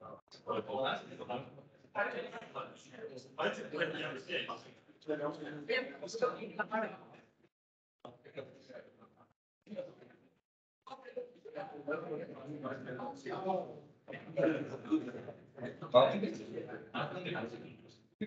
我好。I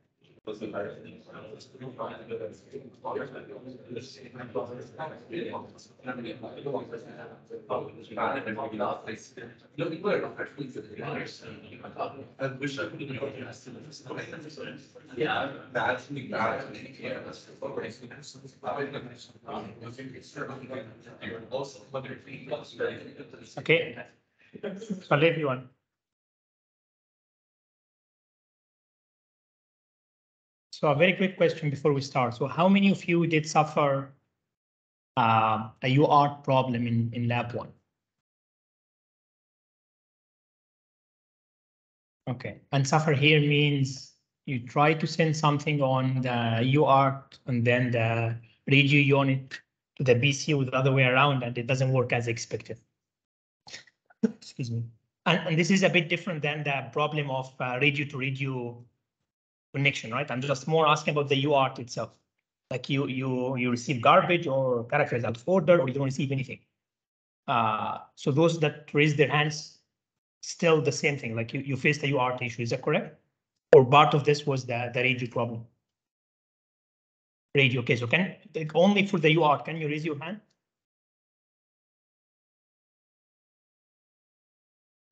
Yeah. That's me, that's me, yeah, that's. Okay. I'll leave you. So a very quick question before we start. So how many of you did suffer uh, a UART problem in, in lab one? Okay, and suffer here means you try to send something on the UART and then the radio unit to the PC with the other way around and it doesn't work as expected. Excuse me. And, and this is a bit different than the problem of uh, radio to radio connection, right? I'm just more asking about the UART itself. Like you, you, you receive garbage or characters out of order, or you don't receive anything. Uh, so those that raise their hands, still the same thing, like you, you faced the UART issue, is that correct? Or part of this was the, the radio problem? Radio, case okay, so can, like, only for the UART, can you raise your hand?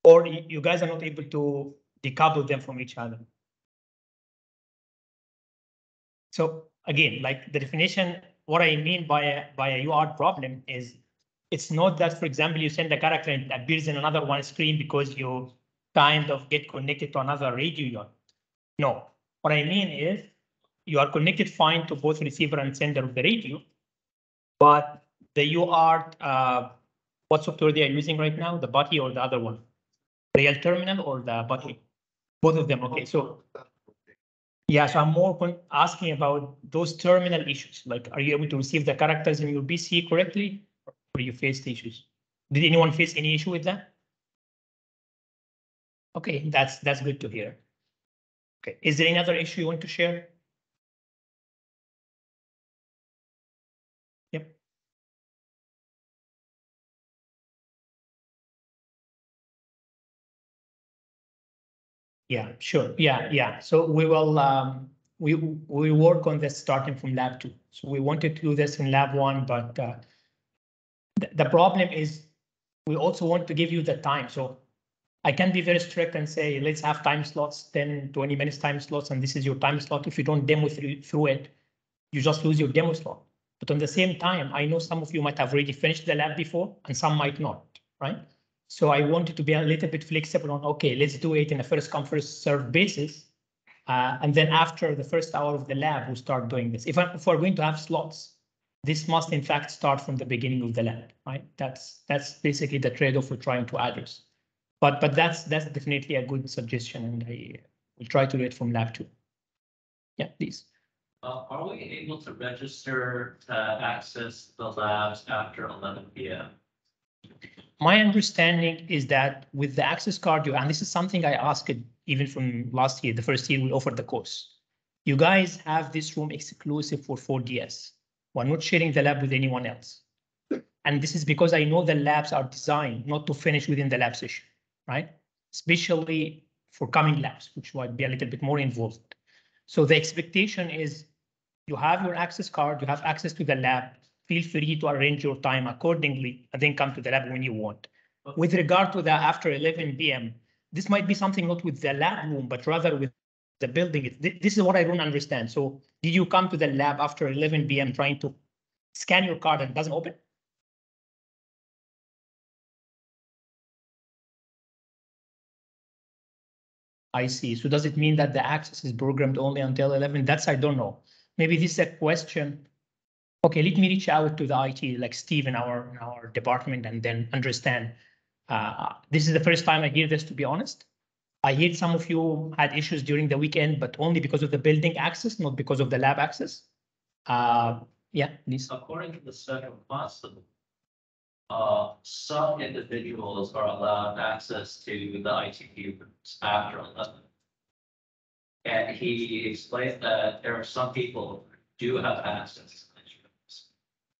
Or you guys are not able to decouple them from each other? So again, like the definition, what I mean by a, by a UART problem is it's not that, for example, you send a character and it appears in another one screen because you kind of get connected to another radio unit. No, what I mean is you are connected fine to both receiver and sender of the radio, but the UART, uh, what software they are using right now, the body or the other one? Real terminal or the body? Both of them, okay, so yeah, so I'm more asking about those terminal issues. Like, are you able to receive the characters in your PC correctly? Or you faced issues? Did anyone face any issue with that? Okay, that's, that's good to hear. Okay, is there any other issue you want to share? Yeah, sure. Yeah, yeah. So we will, um, we, we work on this starting from lab two. So we wanted to do this in lab one, but, uh, the, the problem is we also want to give you the time. So I can be very strict and say, let's have time slots, 10, 20 minutes time slots, and this is your time slot. If you don't demo through, through it, you just lose your demo slot. But on the same time, I know some of you might have already finished the lab before and some might not, right? So I wanted to be a little bit flexible on, okay, let's do it in a first come, first served basis. Uh, and then after the first hour of the lab, we'll start doing this. If, I, if we're going to have slots, this must in fact start from the beginning of the lab, right? That's that's basically the trade-off we're trying to address. But, but that's, that's definitely a good suggestion and I will try to do it from lab two. Yeah, please. Uh, are we able to register to access the labs after eleven P M? My understanding is that with the access card, you, and this is something I asked even from last year, the first year we offered the course. You guys have this room exclusive for 4DS. We're not sharing the lab with anyone else. And this is because I know the labs are designed not to finish within the lab session, right? Especially for coming labs, which might be a little bit more involved. So the expectation is you have your access card, you have access to the lab. Feel free to arrange your time accordingly and then come to the lab when you want. With regard to the after 11 PM, this might be something not with the lab room, but rather with the building. This is what I don't understand. So did you come to the lab after 11 PM trying to scan your card and it doesn't open? I see. So does it mean that the access is programmed only until 11? That's, I don't know. Maybe this is a question. Okay, let me reach out to the IT, like Steve in our, in our department and then understand. Uh, this is the first time I hear this, to be honest. I heard some of you had issues during the weekend, but only because of the building access, not because of the lab access. Uh, yeah, please. According to the second constable. Uh, some individuals are allowed access to the ITP after eleven. And he explained that there are some people who do have access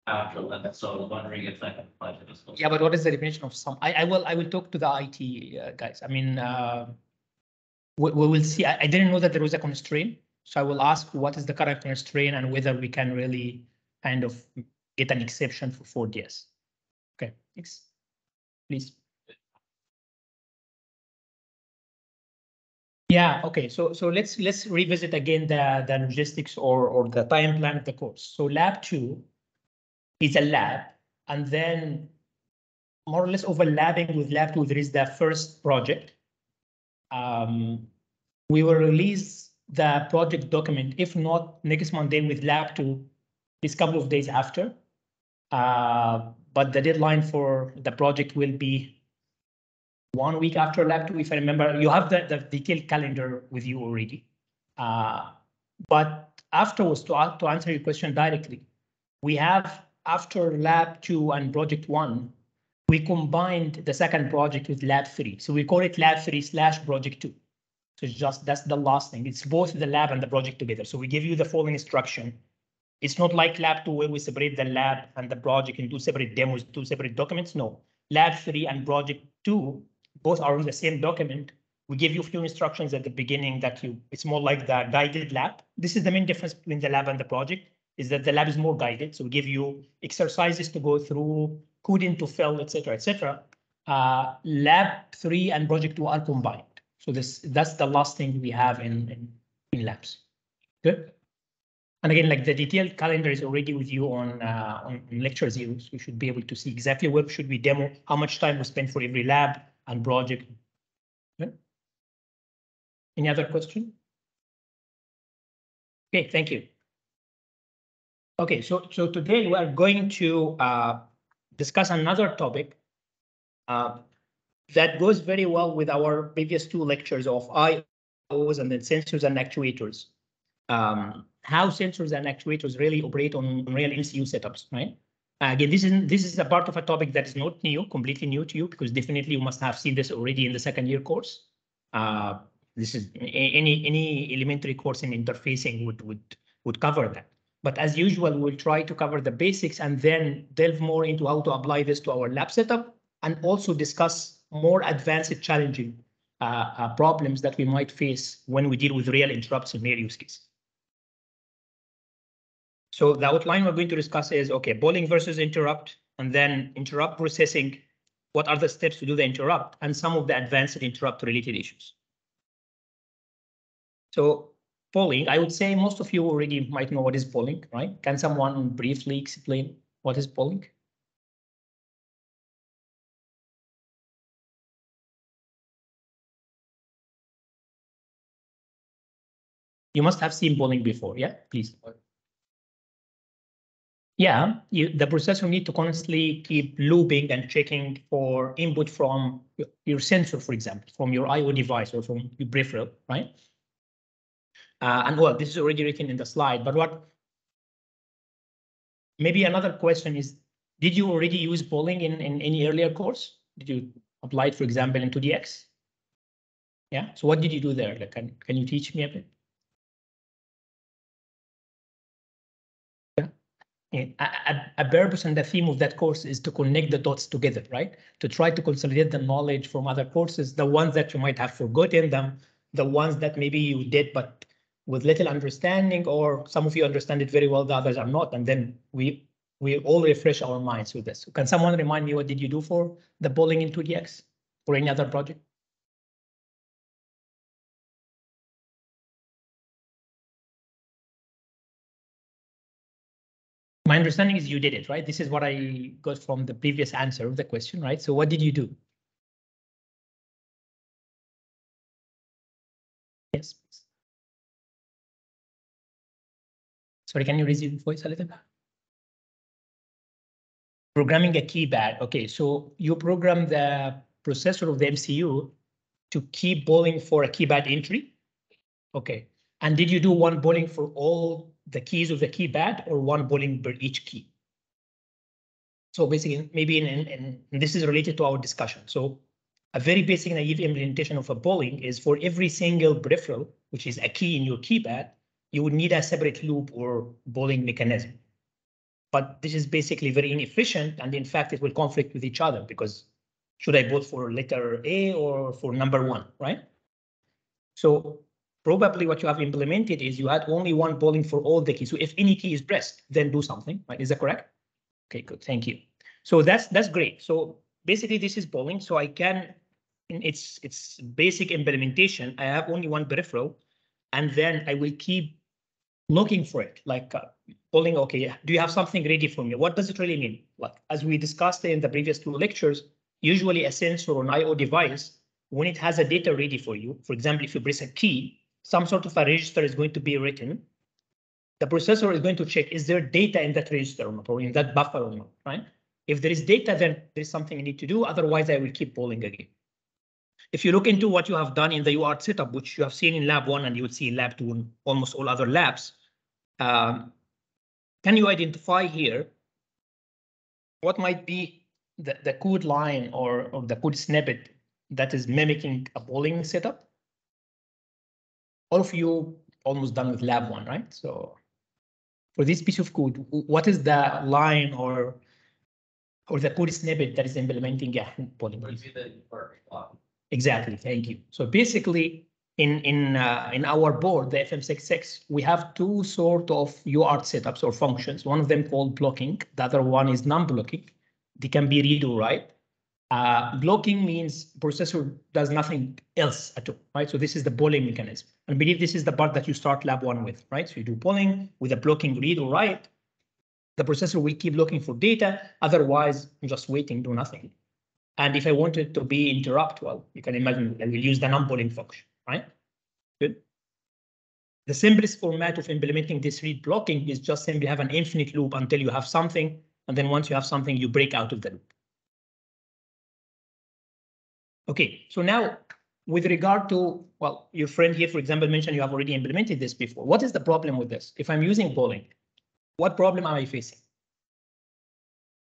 after eleven, so I wondering if that applies to this. Yeah, but what is the definition of some? I, I will, I will talk to the IT uh, guys. I mean, uh, we, we will see. I, I didn't know that there was a constraint. So I will ask what is the current constraint and whether we can really kind of get an exception for 4DS. Okay, thanks. Please. Yeah, okay, so, so let's, let's revisit again the, the logistics or, or the time plan of the course. So lab two is a lab and then more or less overlapping with lab two, there is the first project. Um, we will release the project document, if not next Monday with lab two, this couple of days after. Uh, but the deadline for the project will be one week after lab two, if I remember. You have the, the detailed calendar with you already. Uh, but afterwards, to, to answer your question directly, we have after lab two and project one, we combined the second project with lab three. So we call it lab three slash project two. So just, that's the last thing. It's both the lab and the project together. So we give you the following instruction. It's not like lab two where we separate the lab and the project in two separate demos, two separate documents. No, lab three and project two, both are in the same document. We give you a few instructions at the beginning that you, it's more like the guided lab. This is the main difference between the lab and the project is that the lab is more guided. So we give you exercises to go through, coding to fill, et cetera, et cetera. Uh, lab three and project two are combined. So this, that's the last thing we have in, in, in labs. Good. And again, like the detailed calendar is already with you on, uh, on lecture zero. So you should be able to see exactly where should we demo, how much time we spend for every lab and project. Good. Any other question? Okay, thank you. Okay, so, so today we are going to, uh, discuss another topic, uh, that goes very well with our previous two lectures of IOs and then sensors and actuators. Um, how sensors and actuators really operate on real MCU setups, right? Again, this is, this is a part of a topic that is not new, completely new to you, because definitely you must have seen this already in the second year course. Uh, this is any, any elementary course in interfacing would, would, would cover that. But as usual, we'll try to cover the basics and then delve more into how to apply this to our lab setup and also discuss more advanced challenging uh, uh, problems that we might face when we deal with real interrupts in real use case. So the outline we're going to discuss is, okay, polling versus interrupt, and then interrupt processing. What are the steps to do the interrupt and some of the advanced interrupt related issues. So polling, I would say most of you already might know what is polling, right? Can someone briefly explain what is polling? You must have seen polling before, yeah, please. Yeah, you, the processor need to constantly keep looping and checking for input from your- sensor, for example, from your IO device or from your peripheral, right? Uh, and well, this is already written in the slide, but what? Maybe another question is, did you already use polling in, in any earlier course? Did you apply it, for example, in 2DX? Yeah, so what did you do there? Like, can, can you teach me a bit? Yeah, a, a, a purpose and the theme of that course is to connect the dots together, right? To try to consolidate the knowledge from other courses, the ones that you might have forgotten them, the ones that maybe you did but with little understanding, or some of you understand it very well, the others are not, and then we we all refresh our minds with this. Can someone remind me what did you do for the polling in 2DX or any other project? My understanding is you did it, right? This is what I got from the previous answer of the question, right? So what did you do? Yes. Sorry, can you raise your voice a little? Bit? Programming a keypad. Okay, so you program the processor of the MCU to keep polling for a keypad entry? Okay, and did you do one polling for all the keys of the keypad or one polling per each key? So basically, maybe in, in, in this is related to our discussion. So a very basic naive implementation of a polling is for every single peripheral, which is a key in your keypad, you would need a separate loop or polling mechanism. But this is basically very inefficient, and in fact, it will conflict with each other because should I vote for letter A or for number one, right? So probably what you have implemented is you had only one polling for all the keys. So if any key is pressed, then do something, right? Is that correct? Okay, good, thank you. So that's that's great. So basically this is polling, so I can, in its its basic implementation, I have only one peripheral, and then I will keep looking for it, like uh, polling, okay, do you have something ready for me? What does it really mean? Like, as we discussed in the previous two lectures, usually a sensor or an IO device, when it has a data ready for you, for example, if you press a key, some sort of a register is going to be written. The processor is going to check, is there data in that register or not, or in that buffer or not, right? If there is data, then there's something I need to do. Otherwise, I will keep polling again. If you look into what you have done in the UART setup, which you have seen in lab one and you would see in lab two and almost all other labs, um, can you identify here what might be the, the code line or, or the code snippet that is mimicking a polling setup? All of you almost done with lab one, right? So for this piece of code, what is the line or or the code snippet that is implementing a polling? Would be the first one. Exactly, thank you. So basically, in in uh, in our board, the FM66, we have two sort of UART setups or functions. One of them called blocking, the other one is non-blocking. They can be read or write. Uh, blocking means processor does nothing else at all, right? So this is the polling mechanism. I believe this is the part that you start lab one with, right? So you do polling with a blocking read or write. The processor will keep looking for data. Otherwise, I'm just waiting, do nothing. And if I wanted to be interrupt, well, you can imagine I will use the non-polling function, right? Good. The simplest format of implementing this read blocking is just simply have an infinite loop until you have something, and then once you have something, you break out of the loop. Okay, so now with regard to, well, your friend here, for example, mentioned you have already implemented this before. What is the problem with this? If I'm using polling, what problem am I facing?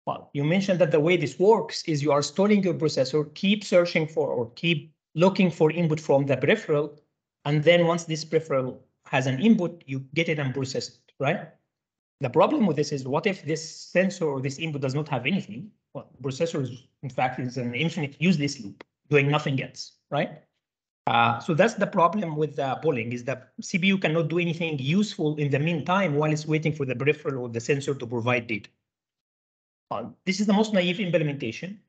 Well, you mentioned that the way this works is you are storing your processor, keep searching for or keep looking for input from the peripheral. And then once this peripheral has an input, you get it and process it, right? The problem with this is what if this sensor or this input does not have anything? Well, processor is, in fact, is an infinite useless loop doing nothing else, right? Uh, so that's the problem with the polling is that CPU cannot do anything useful in the meantime while it's waiting for the peripheral or the sensor to provide data. Uh, this is the most naive implementation.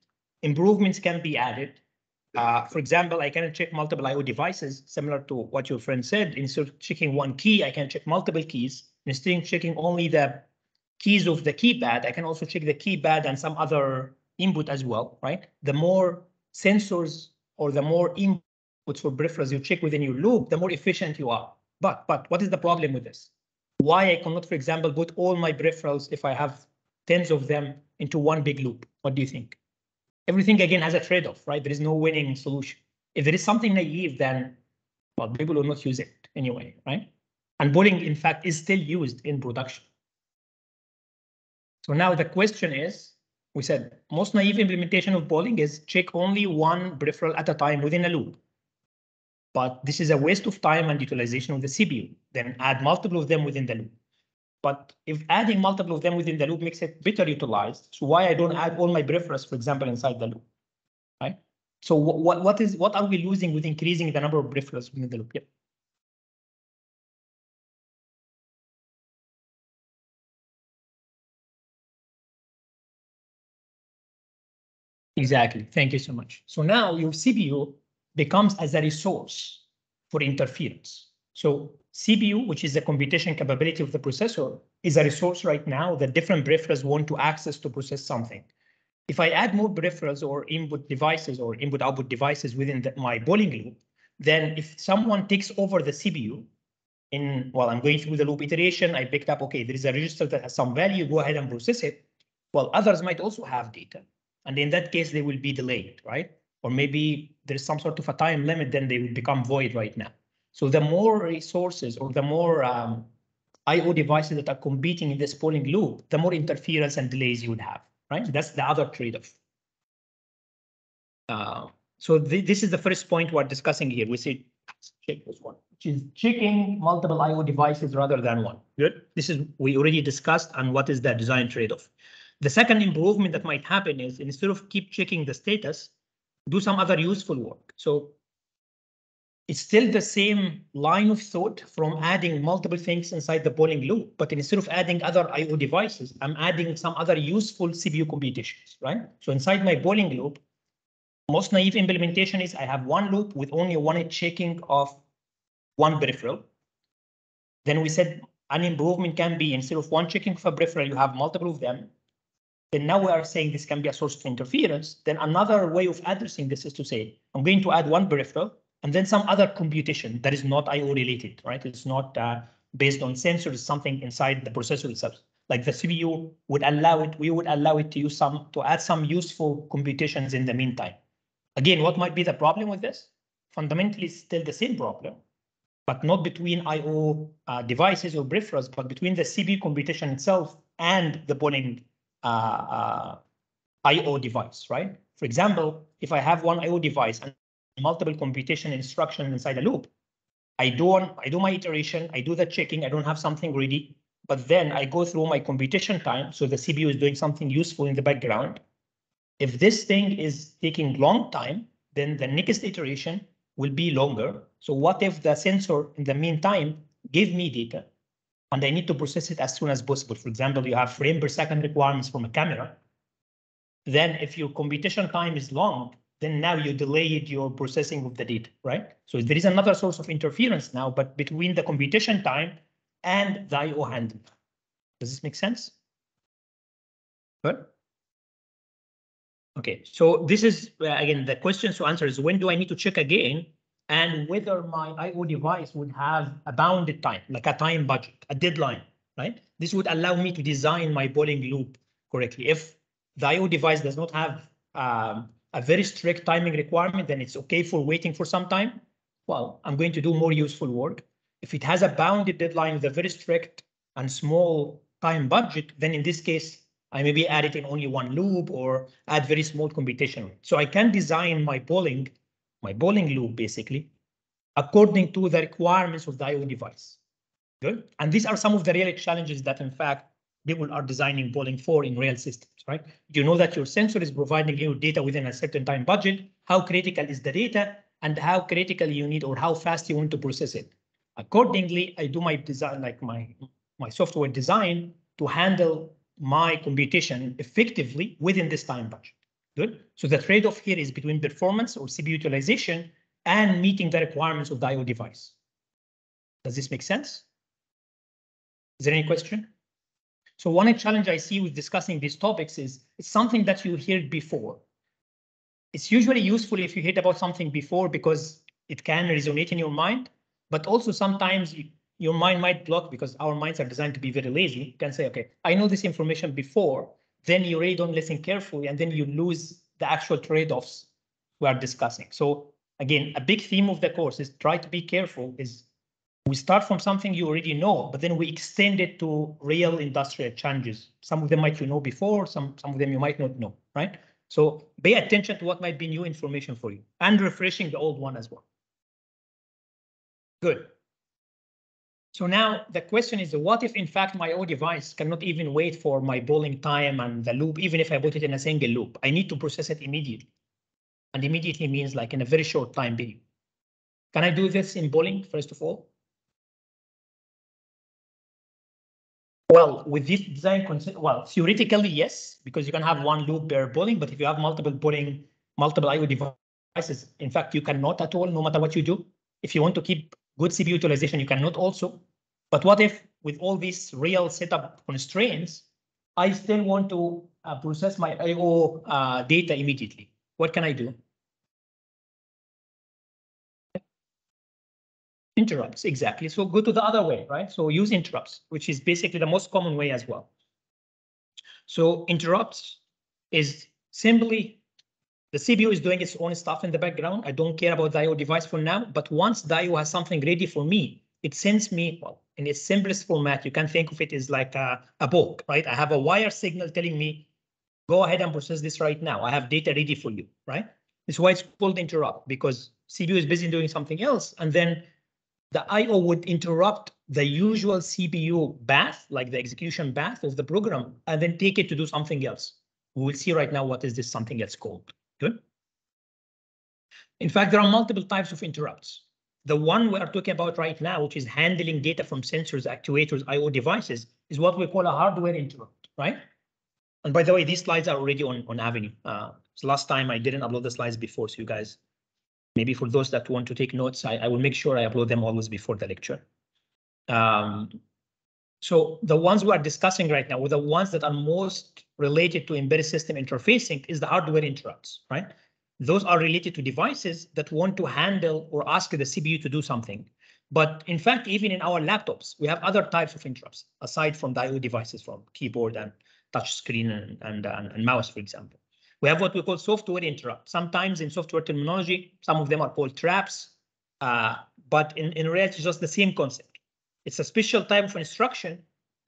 Improvements can be added. Uh, for example, I can check multiple IO devices, similar to what your friend said. Instead of checking one key, I can check multiple keys. Instead of checking only the keys of the keypad, I can also check the keypad and some other input as well, right? The more sensors or the more inputs for peripherals you check within your loop, the more efficient you are. But but what is the problem with this? Why I cannot, for example, put all my peripherals if I have tens of them into one big loop. What do you think? Everything again has a trade-off, right? There is no winning solution. If there is something naive, then well, people will not use it anyway, right? And polling, in fact, is still used in production. So now the question is, we said most naive implementation of polling is check only one peripheral at a time within a loop. But this is a waste of time and utilization of the CPU. Then add multiple of them within the loop. But if adding multiple of them within the loop makes it better utilized, so why I don't add all my peripherals, for example, inside the loop, right? So what what is what are we losing with increasing the number of peripherals within the loop? Yep. Exactly. Thank you so much. So now your CPU becomes as a resource for interference. So CPU, which is the computation capability of the processor, is a resource right now that different peripherals want to access to process something. If I add more peripherals or input devices or input output devices within the, my polling loop, then if someone takes over the CPU in while I'm going through the loop iteration, I picked up, okay, there is a register that has some value, go ahead and process it. Well, others might also have data. And in that case, they will be delayed, right? Or maybe there's some sort of a time limit, then they will become void right now. So the more resources or the more um, I/O devices that are competing in this polling loop, the more interference and delays you would have, right? That's the other trade-off. Uh, so th this is the first point we're discussing here. We say check this one, which is checking multiple I/O devices rather than one. Good. This is we already discussed and what is the design trade-off. The second improvement that might happen is instead of keep checking the status, do some other useful work. So it's still the same line of thought from adding multiple things inside the polling loop, but instead of adding other I/O devices, I'm adding some other useful CPU computations, right? So inside my polling loop, most naive implementation is I have one loop with only one checking of one peripheral. Then we said an improvement can be instead of one checking for a peripheral, you have multiple of them. Then now we are saying this can be a source of interference. Then another way of addressing this is to say, I'm going to add one peripheral and then some other computation that is not IO related, right? It's not uh, based on sensors, something inside the processor itself. Like the CPU would allow it, we would allow it to use some, to add some useful computations in the meantime. Again, what might be the problem with this? Fundamentally, still the same problem, but not between IO uh, devices or peripherals, but between the CPU computation itself and the polling uh, uh IO device, right? For example, if I have one IO device and multiple computation instructions inside a loop, I do on, I do my iteration, I do the checking, I don't have something ready, but then I go through my computation time, so the CPU is doing something useful in the background. If this thing is taking long time, then the next iteration will be longer. So what if the sensor in the meantime give me data and I need to process it as soon as possible. For example, you have frame per second requirements from a camera. Then if your computation time is long, then now you delayed your processing of the data, right? So there is another source of interference now, but between the computation time and the IO handle. Does this make sense? Good. Okay, so this is, uh, again, the question to answer is when do I need to check again and whether my IO device would have a bounded time, like a time budget, a deadline, right? This would allow me to design my polling loop correctly. If the IO device does not have um, a very strict timing requirement, then it's okay for waiting for some time. Well, I'm going to do more useful work. If it has a bounded deadline with a very strict and small time budget, then in this case, I maybe add it in only one loop or add very small computation. So I can design my polling my polling loop basically, according to the requirements of the IO device. Good. And these are some of the real challenges that in fact people are designing polling for in real systems, right? You know that your sensor is providing you data within a certain time budget. How critical is the data and how critical you need or how fast you want to process it. Accordingly, I do my design, like my, my software design to handle my computation effectively within this time budget. Good. So the trade-off here is between performance or CPU utilization and meeting the requirements of the IO device. Does this make sense? Is there any question? So one challenge I see with discussing these topics is it's something that you heard before. It's usually useful if you heard about something before because it can resonate in your mind, but also sometimes you, your mind might block because our minds are designed to be very lazy. You can say, okay, I know this information before, then you really don't listen carefully and then you lose the actual trade-offs we are discussing. So again, a big theme of the course is try to be careful is we start from something you already know, but then we extend it to real industrial changes. Some of them might you know before, some, some of them you might not know, right? So pay attention to what might be new information for you and refreshing the old one as well. Good. So now the question is, what if in fact my O device cannot even wait for my polling time and the loop, even if I put it in a single loop, I need to process it immediately. And immediately means like in a very short time period. Can I do this in polling, first of all? Well, with this design concept, well, theoretically, yes, because you can have one loop per polling, but if you have multiple polling, multiple IO devices, in fact, you cannot at all, no matter what you do. If you want to keep good CPU utilization, you cannot also. But what if with all these real setup constraints, I still want to uh, process my IO uh, data immediately? What can I do? Interrupts, exactly. So go to the other way, right? So use interrupts, which is basically the most common way as well. So interrupts is simply the CPU is doing its own stuff in the background. I don't care about the IO device for now, but once the IO has something ready for me, it sends me, well, in its simplest format, you can think of it as like a, a book, right? I have a wire signal telling me, go ahead and process this right now. I have data ready for you, right? This is why it's called interrupt, because CPU is busy doing something else, and then the IO would interrupt the usual CPU path, like the execution path of the program, and then take it to do something else. We will see right now what is this something else called. Good. In fact, there are multiple types of interrupts. The one we are talking about right now, which is handling data from sensors, actuators, IO devices, is what we call a hardware interrupt, right? And by the way, these slides are already on, on Avenue. Uh, last time I didn't upload the slides before, so you guys maybe for those that want to take notes, I, I will make sure I upload them always before the lecture. Um, so the ones we are discussing right now, or the ones that are most related to embedded system interfacing is the hardware interrupts, right? Those are related to devices that want to handle or ask the CPU to do something. But in fact, even in our laptops, we have other types of interrupts aside from the IO devices from keyboard and touch screen and, and, and, and mouse, for example. We have what we call software interrupt. Sometimes in software terminology, some of them are called traps, uh, but in, in reality, it's just the same concept. It's a special type of instruction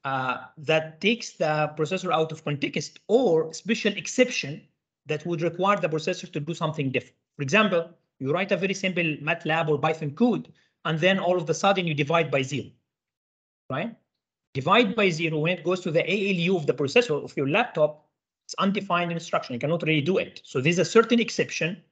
uh, that takes the processor out of context or special exception that would require the processor to do something different. For example, you write a very simple MATLAB or Python code, and then all of a sudden you divide by zero, right? Divide by zero, when it goes to the ALU of the processor of your laptop, it's undefined instruction. You cannot really do it. So there's a certain exception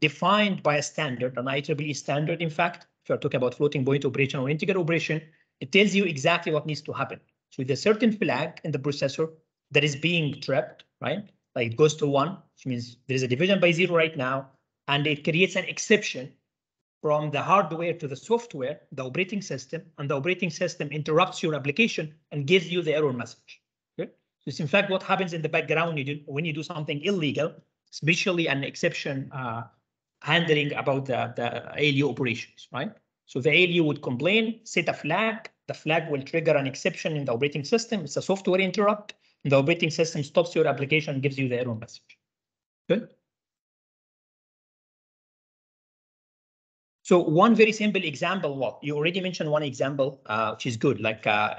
defined by a standard, an IEEE standard, in fact, if you're talking about floating point operation or integer operation, it tells you exactly what needs to happen. So with a certain flag in the processor that is being trapped, right? Like it goes to one, which means there is a division by zero right now, and it creates an exception from the hardware to the software, the operating system, and the operating system interrupts your application and gives you the error message. It's in fact what happens in the background you do, when you do something illegal, especially an exception uh, handling about the, the ALU operations, right? So the ALU would complain, set a flag, the flag will trigger an exception in the operating system. It's a software interrupt. The operating system stops your application and gives you the error message. Good. So one very simple example, well, you already mentioned one example, uh, which is good, like uh,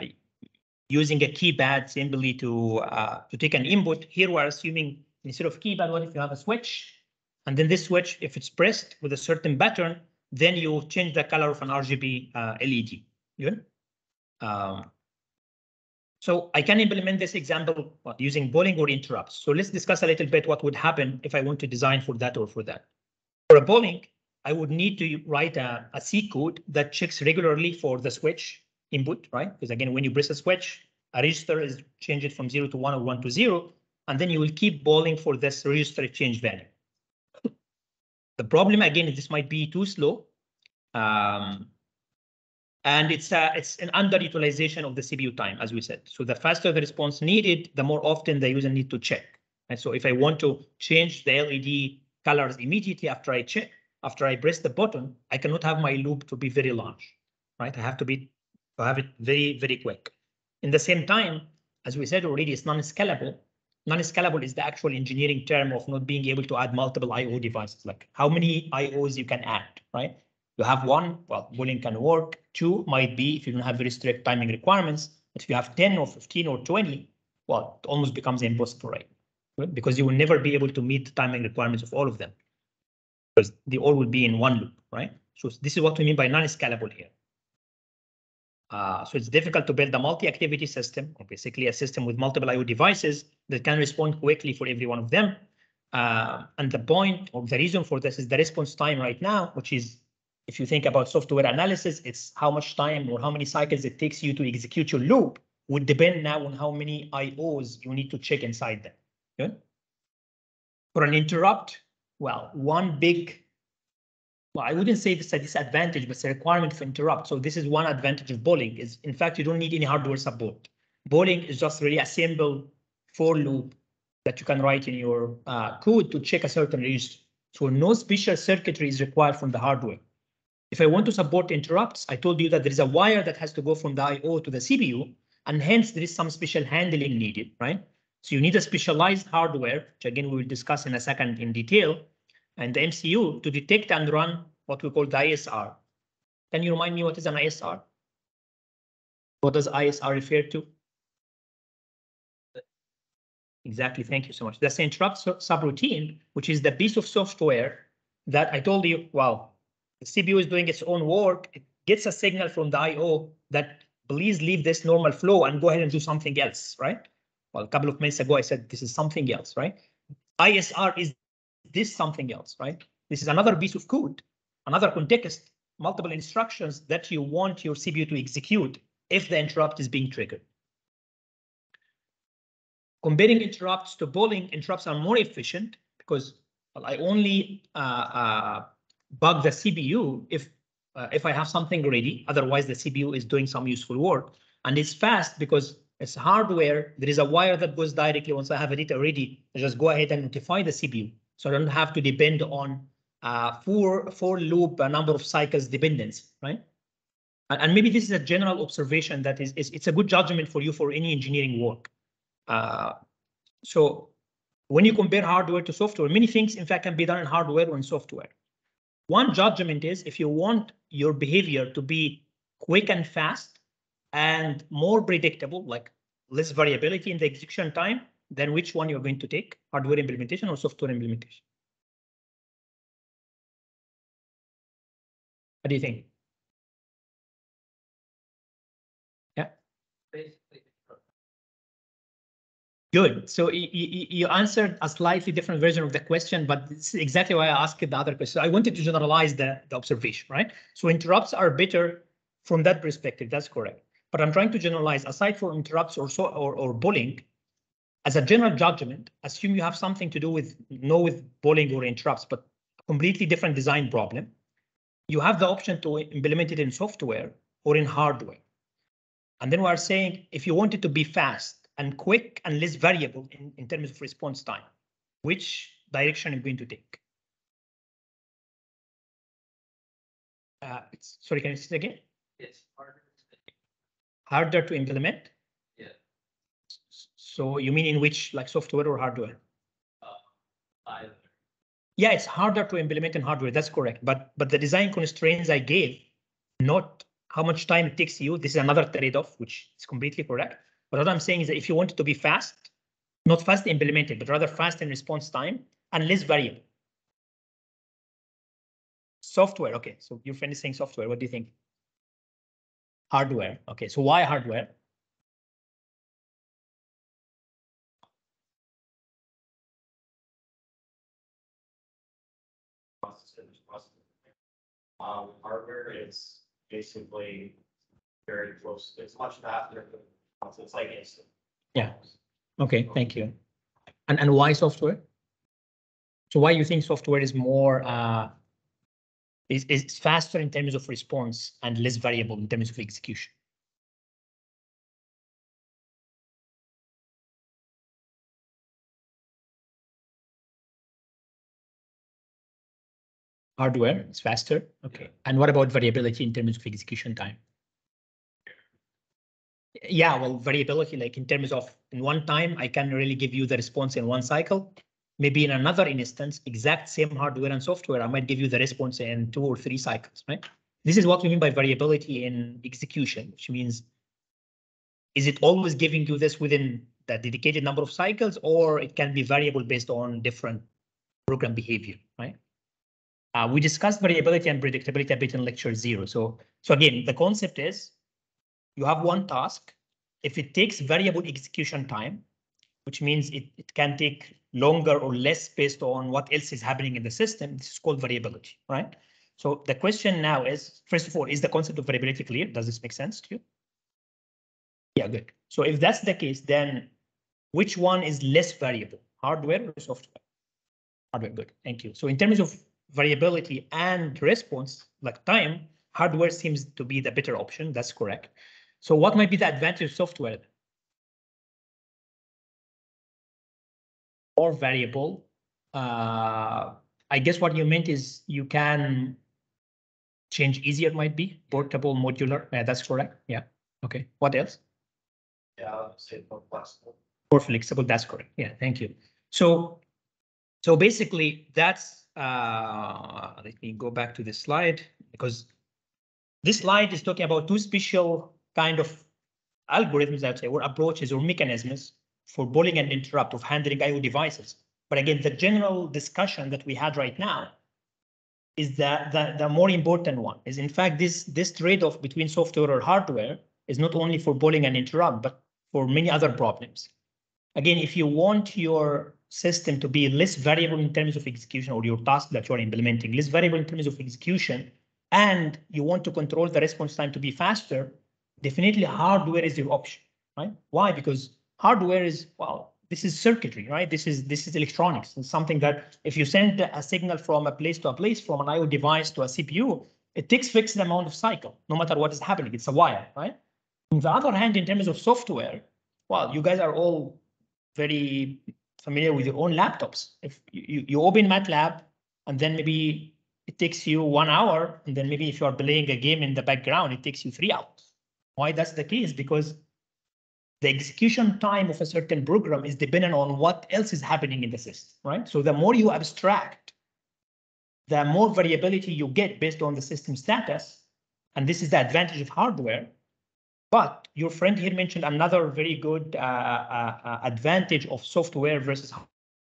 using a keypad simply to uh, to take an input. Here we're assuming instead of keypad, what if you have a switch? And then this switch, if it's pressed with a certain pattern, then you change the color of an RGB uh, LED. Good. Um, so I can implement this example using polling or interrupts. So let's discuss a little bit what would happen if I want to design for that or for that. For a polling, I would need to write a, a C code that checks regularly for the switch input, right? Because again, when you press a switch, a register is changed from zero to one or one to zero, and then you will keep polling for this register change value. The problem again is this might be too slow. Um, and it's a, it's an underutilization of the CPU time, as we said. So the faster the response needed, the more often the user need to check. And so if I want to change the LED colors immediately after I check, after I press the button, I cannot have my loop to be very large, right? I have to be to have it very, very quick. In the same time, as we said already, it's non-scalable. non-scalable is the actual engineering term of not being able to add multiple I/O devices, like how many I/Os you can add, right? You have one, well, polling can work. Two might be if you don't have very strict timing requirements. But if you have 10 or 15 or 20, well, it almost becomes impossible? Right? Because you will never be able to meet the timing requirements of all of them. Because they all will be in one loop, right? So this is what we mean by non-scalable here. Uh, so it's difficult to build a multi-activity system, or basically a system with multiple I/O devices that can respond quickly for every one of them. Uh, and the point or the reason for this is the response time right now, which is if you think about software analysis, it's how much time or how many cycles it takes you to execute your loop would depend now on how many IOs you need to check inside them. Good. For an interrupt, well, one big, well, I wouldn't say this a disadvantage, but it's a requirement for interrupt. So this is one advantage of polling is, in fact, you don't need any hardware support. Polling is just really a simple for loop that you can write in your uh, code to check a certain register. So no special circuitry is required from the hardware. If I want to support interrupts, I told you that there is a wire that has to go from the I/O to the CPU, and hence there is some special handling needed, right? So you need a specialized hardware, which again we will discuss in a second in detail, and the MCU to detect and run what we call the ISR. Can you remind me what is an ISR? What does ISR refer to? Exactly, thank you so much. That's the interrupt subroutine, which is the piece of software that I told you, well, the CPU is doing its own work, it gets a signal from the IO that please leave this normal flow and go ahead and do something else, right? Well, a couple of minutes ago, I said this is something else, right? ISR is this something else, right? This is another piece of code, another context, multiple instructions that you want your CPU to execute if the interrupt is being triggered. Comparing interrupts to polling, interrupts are more efficient because well, I only uh, uh, bug the CPU if uh, if I have something ready. Otherwise, the CPU is doing some useful work, and it's fast because it's hardware. There is a wire that goes directly. Once I have it ready, I just go ahead and notify the CPU, so I don't have to depend on uh, for for loop a number of cycles dependence, right? And, and maybe this is a general observation that is, is it's a good judgment for you for any engineering work. Uh, so when you compare hardware to software, many things in fact can be done in hardware or in software. One judgment is if you want your behavior to be quick and fast and more predictable, like less variability in the execution time, then which one you're going to take, hardware implementation or software implementation? What do you think? Yeah. Good. So you, answered a slightly different version of the question, but this is exactly why I asked the other question. I wanted to generalize the, the observation, right? So interrupts are better from that perspective. That's correct. But I'm trying to generalize aside from interrupts or so or, or polling, as a general judgment, assume you have something to do with no with polling or interrupts, but completely different design problem. You have the option to implement it in software or in hardware. And then we are saying if you want it to be fast and quick and less variable in, in terms of response time, which direction are you going to take? Uh, it's, sorry, can you say it again? It's harder to, Harder to implement? So you mean in which, like software or hardware? uh, either. Yeah, it's harder to implement in hardware. That's correct. But but the design constraints I gave, not how much time it takes you. This is another trade-off, which is completely correct. But what I'm saying is that if you want it to be fast, not fast implemented, but rather fast in response time and less variable. Software. Okay, so your friend is saying software. What do you think? Hardware. Okay, so why hardware? Um, hardware is basically very close, it's much faster, than- it's like instant. Yeah. Okay, thank you. And and why software? So why you think software is more uh is is faster in terms of response and less variable in terms of execution? Hardware is faster. Okay. And what about variability in terms of execution time? Yeah, well, variability, like in terms of in one time, I can really give you the response in one cycle. Maybe in another instance, exact same hardware and software, I might give you the response in two or three cycles, right? This is what we mean by variability in execution, which means is it always giving you this within the dedicated number of cycles, or it can be variable based on different program behavior, right? Uh, we discussed variability and predictability a bit in lecture zero. So, so again, the concept is you have one task. If it takes variable execution time, which means it, it can take longer or less based on what else is happening in the system, this is called variability, right? So the question now is, first of all, is the concept of variability clear? Does this make sense to you? Yeah, good. So if that's the case, then which one is less variable, hardware or software? Hardware, good, thank you. So in terms of variability and response, like time, hardware seems to be the better option, that's correct. So what might be the advantage of software? Or variable. Uh, I guess what you meant is you can change easier might be portable, modular. Yeah, that's correct. Yeah. Okay. What else? Yeah, I would say more flexible. More flexible. That's correct. Yeah. Thank you. So, so basically, that's. Uh, let me go back to this slide because this slide is talking about two special kind of algorithms, I'd say, or approaches or mechanisms for polling and interrupt of handling IO devices. But again, the general discussion that we had right now is that the, the more important one is in fact this this trade-off between software or hardware is not only for polling and interrupt, but for many other problems. Again, if you want your system to be less variable in terms of execution or your task that you're implementing, less variable in terms of execution, and you want to control the response time to be faster, definitely hardware is your option, right? Why? Because hardware is, well, this is circuitry, right? This is this is electronics. It's something that if you send a signal from a place to a place, from an IO device to a CPU, it takes fixed amount of cycle, no matter what is happening. It's a wire, right? On the other hand, in terms of software, well, you guys are all very familiar with your own laptops. If you, you open MATLAB and then maybe it takes you one hour, and then maybe if you are playing a game in the background, it takes you three hours. Why that's the case? Because the execution time of a certain program is dependent on what else is happening in the system, right? So the more you abstract, the more variability you get based on the system status. And this is the advantage of hardware. But your friend here mentioned another very good uh, uh, uh, advantage of software versus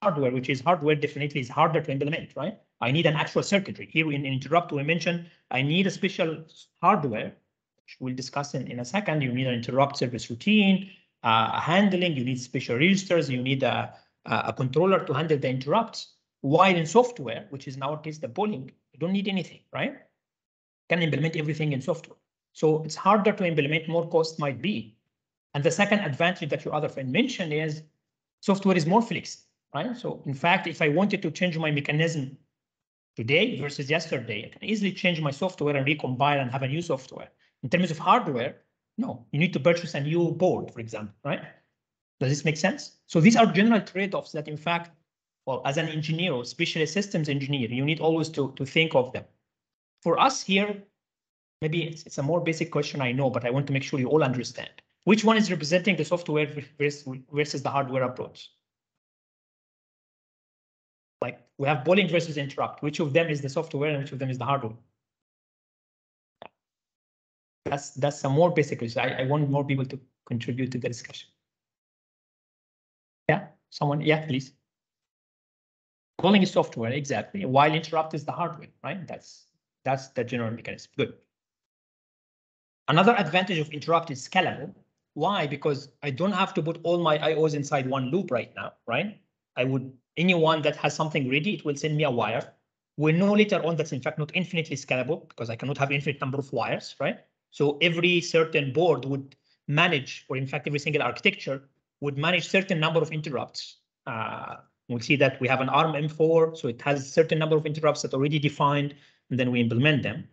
hardware, which is hardware definitely is harder to implement, right? I need an actual circuitry. Here in interrupt, we mentioned I need a special hardware, which we'll discuss in, in a second. You need an interrupt service routine, uh, handling, you need special registers, you need a, a controller to handle the interrupts. While in software, which is case the polling, you don't need anything, right? Can implement everything in software. So it's harder to implement, more cost might be. And the second advantage that your other friend mentioned is software is more flexible, right? So in fact, if I wanted to change my mechanism today versus yesterday, I can easily change my software and recompile and have a new software. In terms of hardware, no, you need to purchase a new board, for example, right? Does this make sense? So these are general trade-offs that in fact, well, as an engineer or specialist systems engineer, you need always to, to think of them. For us here, maybe it's, it's a more basic question I know, but I want to make sure you all understand. Which one is representing the software versus, the hardware approach? Like we have polling versus interrupt. Which of them is the software and which of them is the hardware? That's that's a more basic question. I, I want more people to contribute to the discussion. Yeah, someone, yeah, please. Polling is software, exactly, while interrupt is the hardware, right? That's that's the general mechanism. Good. Another advantage of interrupt is scalable. Why? Because I don't have to put all my IOs inside one loop right now, right? I would anyone that has something ready, it will send me a wire. We know later on that's in fact not infinitely scalable because I cannot have infinite number of wires, right? So every certain board would manage, or in fact, every single architecture would manage certain number of interrupts. Uh, we'll see that we have an ARM M4, so it has certain number of interrupts that are already defined, and then we implement them.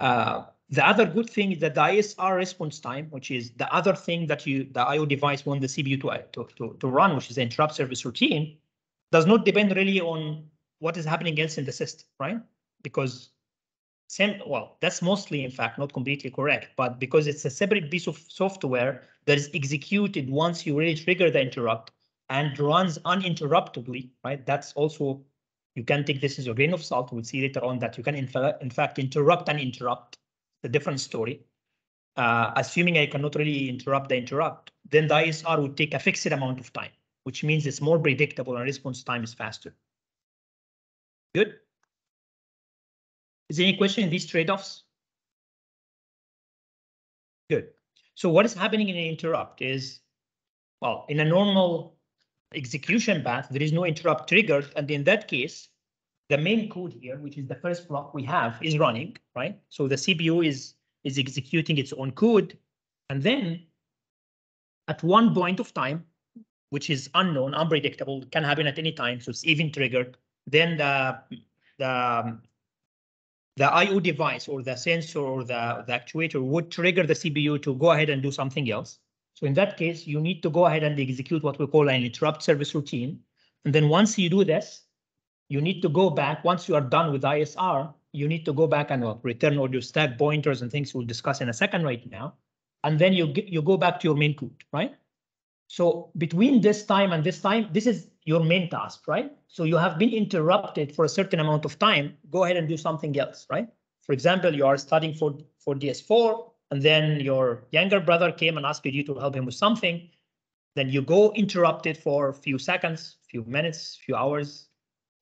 Uh, the other good thing is that the ISR response time, which is the other thing that you the IO device want the CPU to, uh, to, to, to run, which is the interrupt service routine, does not depend really on what is happening else in the system, right? Because same, well, that's mostly in fact not completely correct, but because it's a separate piece of software that is executed once you really trigger the interrupt and runs uninterruptedly, right? That's also, you can take this as a grain of salt. We'll see later on that you can in fact, interrupt and interrupt. A different story. Uh, assuming I cannot really interrupt the interrupt, then the ISR would take a fixed amount of time, which means it's more predictable and response time is faster. Good. Is there any question in these trade-offs? Good. So what is happening in an interrupt is, well, in a normal execution path, there is no interrupt triggered, and in that case, the main code here, which is the first block we have, is running, right? So the CPU is is executing its own code, and then at one point of time, which is unknown, unpredictable, can happen at any time, so it's even triggered, then the the the I/O device or the sensor or the, the actuator would trigger the CPU to go ahead and do something else. So in that case, you need to go ahead and execute what we call an interrupt service routine. And then once you do this, you need to go back, once you are done with ISR, you need to go back and uh, return all your stack pointers and things we'll discuss in a second right now. And then you get, you go back to your main code, right? So between this time and this time, this is your main task, right? So you have been interrupted for a certain amount of time. Go ahead and do something else, right? For example, you are studying for, for DS4, and then your younger brother came and asked you to help him with something. Then you go interrupted for a few seconds, few minutes, few hours,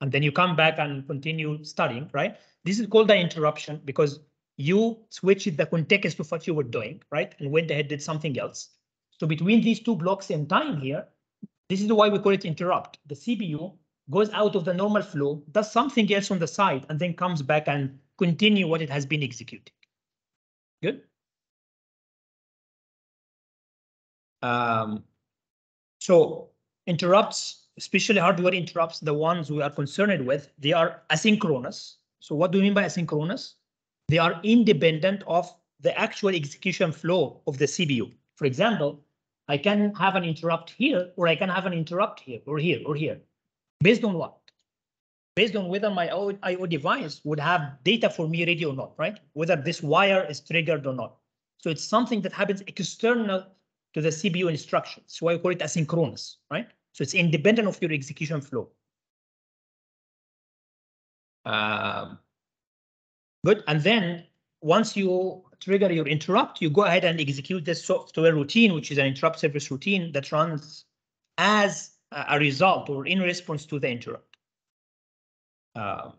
and then you come back and continue studying, right? This is called the interruption because you switched the context of what you were doing, right? And went ahead did something else. So between these two blocks in time here, this is why we call it interrupt. The CPU goes out of the normal flow, does something else on the side, and then comes back and continue what it has been executing. Good. Um, so interrupts, especially hardware interrupts, the ones we are concerned with, they are asynchronous. So what do we mean by asynchronous? They are independent of the actual execution flow of the CPU. For example, I can have an interrupt here, or I can have an interrupt here, or here, or here. Based on what? Based on whether my I/O device would have data for me ready or not, right? Whether this wire is triggered or not. So it's something that happens external to the CPU instructions. So I call it asynchronous, right? So it's independent of your execution flow. Um, good. And then once you trigger your interrupt, you go ahead and execute this software routine, which is an interrupt service routine that runs as a result or in response to the interrupt. Um,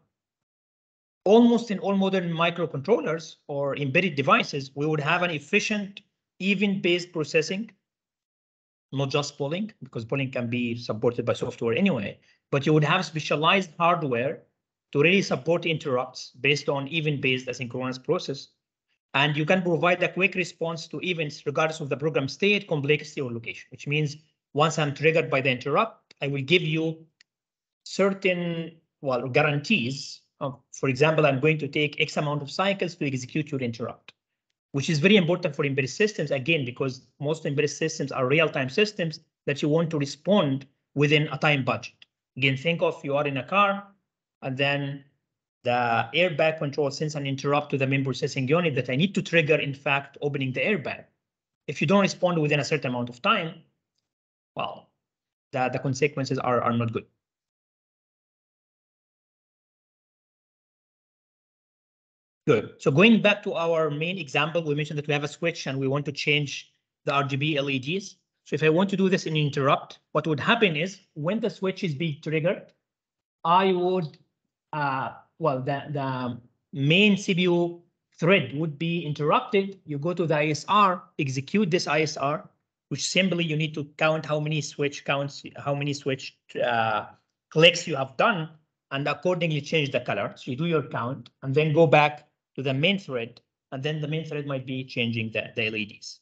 almost in all modern microcontrollers or embedded devices, we would have an efficient event-based processing, not just polling, because polling can be supported by software anyway, but you would have specialized hardware to really support interrupts based on event-based asynchronous process. And you can provide a quick response to events regardless of the program state, complexity, or location, which means once I'm triggered by the interrupt, I will give you certain, well, guarantees. Of, for example, I'm going to take X amount of cycles to execute your interrupt, which is very important for embedded systems, again, because most embedded systems are real-time systems that you want to respond within a time budget. Again, think of you are in a car, and then the airbag control sends an interrupt to the main processing unit that I need to trigger, in fact, opening the airbag. If you don't respond within a certain amount of time, well, the, the consequences are, are not good. Good. So going back to our main example, we mentioned that we have a switch and we want to change the RGB LEDs. So if I want to do this in interrupt, what would happen is when the switch is being triggered, I would uh, well, the, the main CPU thread would be interrupted. You go to the ISR, execute this ISR, which simply you need to count how many switch counts, how many switch uh, clicks you have done, and accordingly change the color. So you do your count and then go back to the main thread, and then the main thread might be changing the, the LEDs.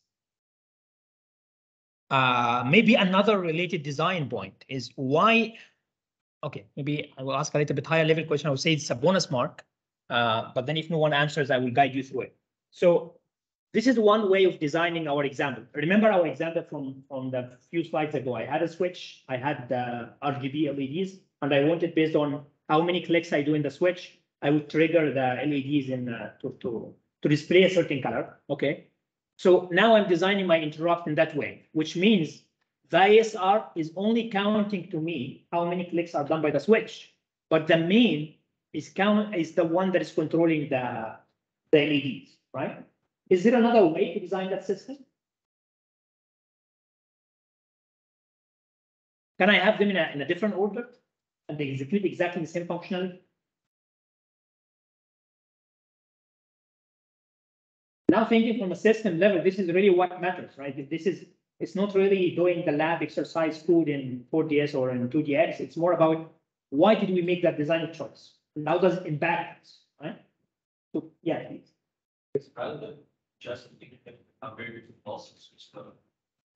Uh, maybe another related design point is why Okay, maybe I will ask a little bit higher level question. I would say it's a bonus mark, uh, but then if no one answers, I will guide you through it. So this is one way of designing our example. Remember our example from, from the few slides ago. I had a switch, I had the RGB LEDs, and I wanted based on how many clicks I do in the switch, I would trigger the LEDs in, uh, to, to, to display a certain color, okay? So now I'm designing my interrupt in that way, which means the ISR is only counting to me how many clicks are done by the switch. But the main is count, is the one that is controlling the, the LEDs, right? Is there another way to design that system? Can I have them in a, in a different order? And they execute exactly the same functionality? Now thinking from a system level, this is really what matters, right? This is, it's not really doing the lab exercise code in 4DS or in 2DX. It's more about why did we make that design choice? And how does it impact us, right? So, yeah, please. Rather than just very also switch the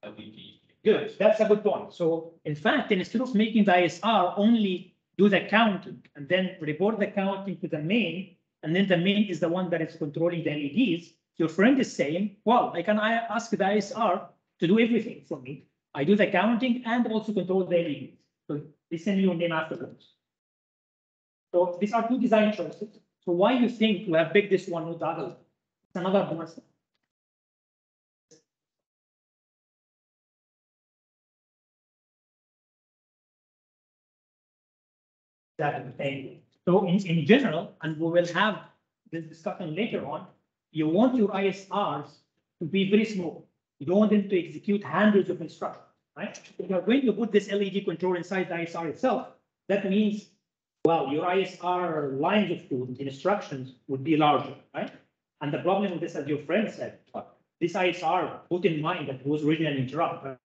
LED. Good, that's a good point. So in fact, instead of making the ISR only do the counting and then report the counting to the main, and then the main is the one that is controlling the LEDs, your friend is saying, well, I can I ask the ISR to do everything for me. I do the counting and also control the LEDs. So they send you a name afterwards. So these are two design choices. So why you think we have picked this one with the other? It's another bonus. That. So in, in general, and we will have this discussion later on, you want your ISRs to be very small. You don't want them to execute hundreds of instructions, right? Because when you put this LED control inside the ISR itself, that means, well, your ISR lines of code, instructions would be larger, right? And the problem with this, as your friend said, this ISR, put in mind that it was originally an interrupt, right?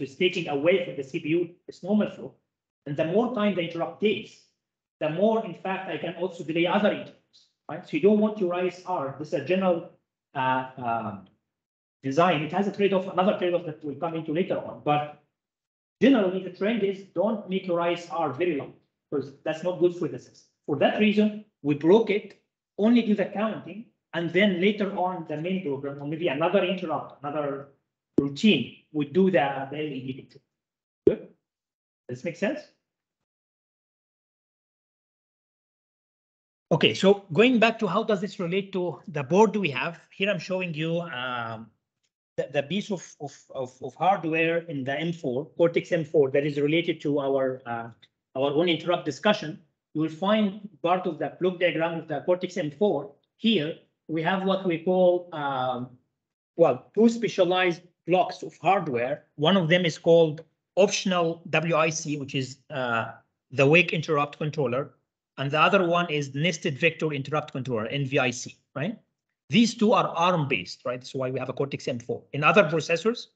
It's taking away from the CPU its normal flow. And the more time the interrupt takes, the more, in fact, I can also delay other interrupts, right? So you don't want your ISR, this is a general uh, um, design. It has a trade-off, another trade-off that we'll come into later on, but generally the trend is don't make your ISR very long because that's not good for the system. For that reason, we broke it, only do the counting, and then later on the main program, or maybe another interrupt, another routine, would do the, the LED. Good? Does this make sense? Okay, so going back to how does this relate to the board we have, here I'm showing you um, the, the piece of, of, of, of hardware in the M4, Cortex M4, that is related to our, uh, our own interrupt discussion. You will find part of the block diagram of the Cortex M4. Here, we have what we call, um, well, two specialized blocks of hardware. One of them is called optional WIC, which is uh, the wake interrupt controller. And the other one is nested vector interrupt controller, NVIC, right? These two are ARM based, right? That's why we have a Cortex M4. In other processors,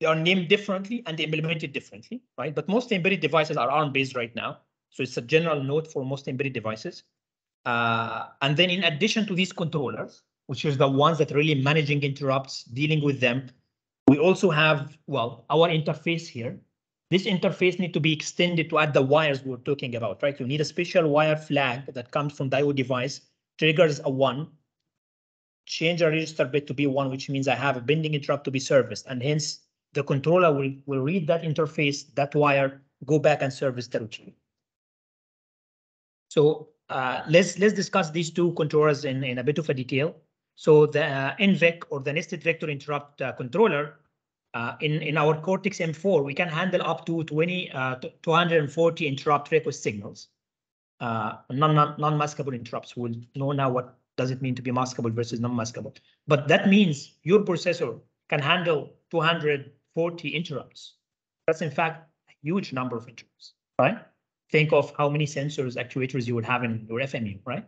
they are named differently and implemented differently, right? But most embedded devices are ARM based right now. So it's a general note for most embedded devices. Uh, and then in addition to these controllers, which is the ones that really managing interrupts, dealing with them, we also have, well, our interface here. This interface need to be extended to add the wires we're talking about, right? You need a special wire flag that comes from the IO device, triggers a one, change a register bit to be one, which means I have a bending interrupt to be serviced, and hence the controller will, will read that interface, that wire, go back and service the routine. So uh, let's let's discuss these two controllers in, in a bit of a detail. So the uh, NVIC or the nested vector interrupt uh, controller uh, in, in our Cortex M4, we can handle up to 20, uh, 240 interrupt request signals. Uh, non, non, non-maskable interrupts. We'll know now what does it mean to be maskable versus non-maskable. But that means your processor can handle 240 interrupts. That's in fact a huge number of interrupts, right? Think of how many sensors, actuators you would have in your FMU, right?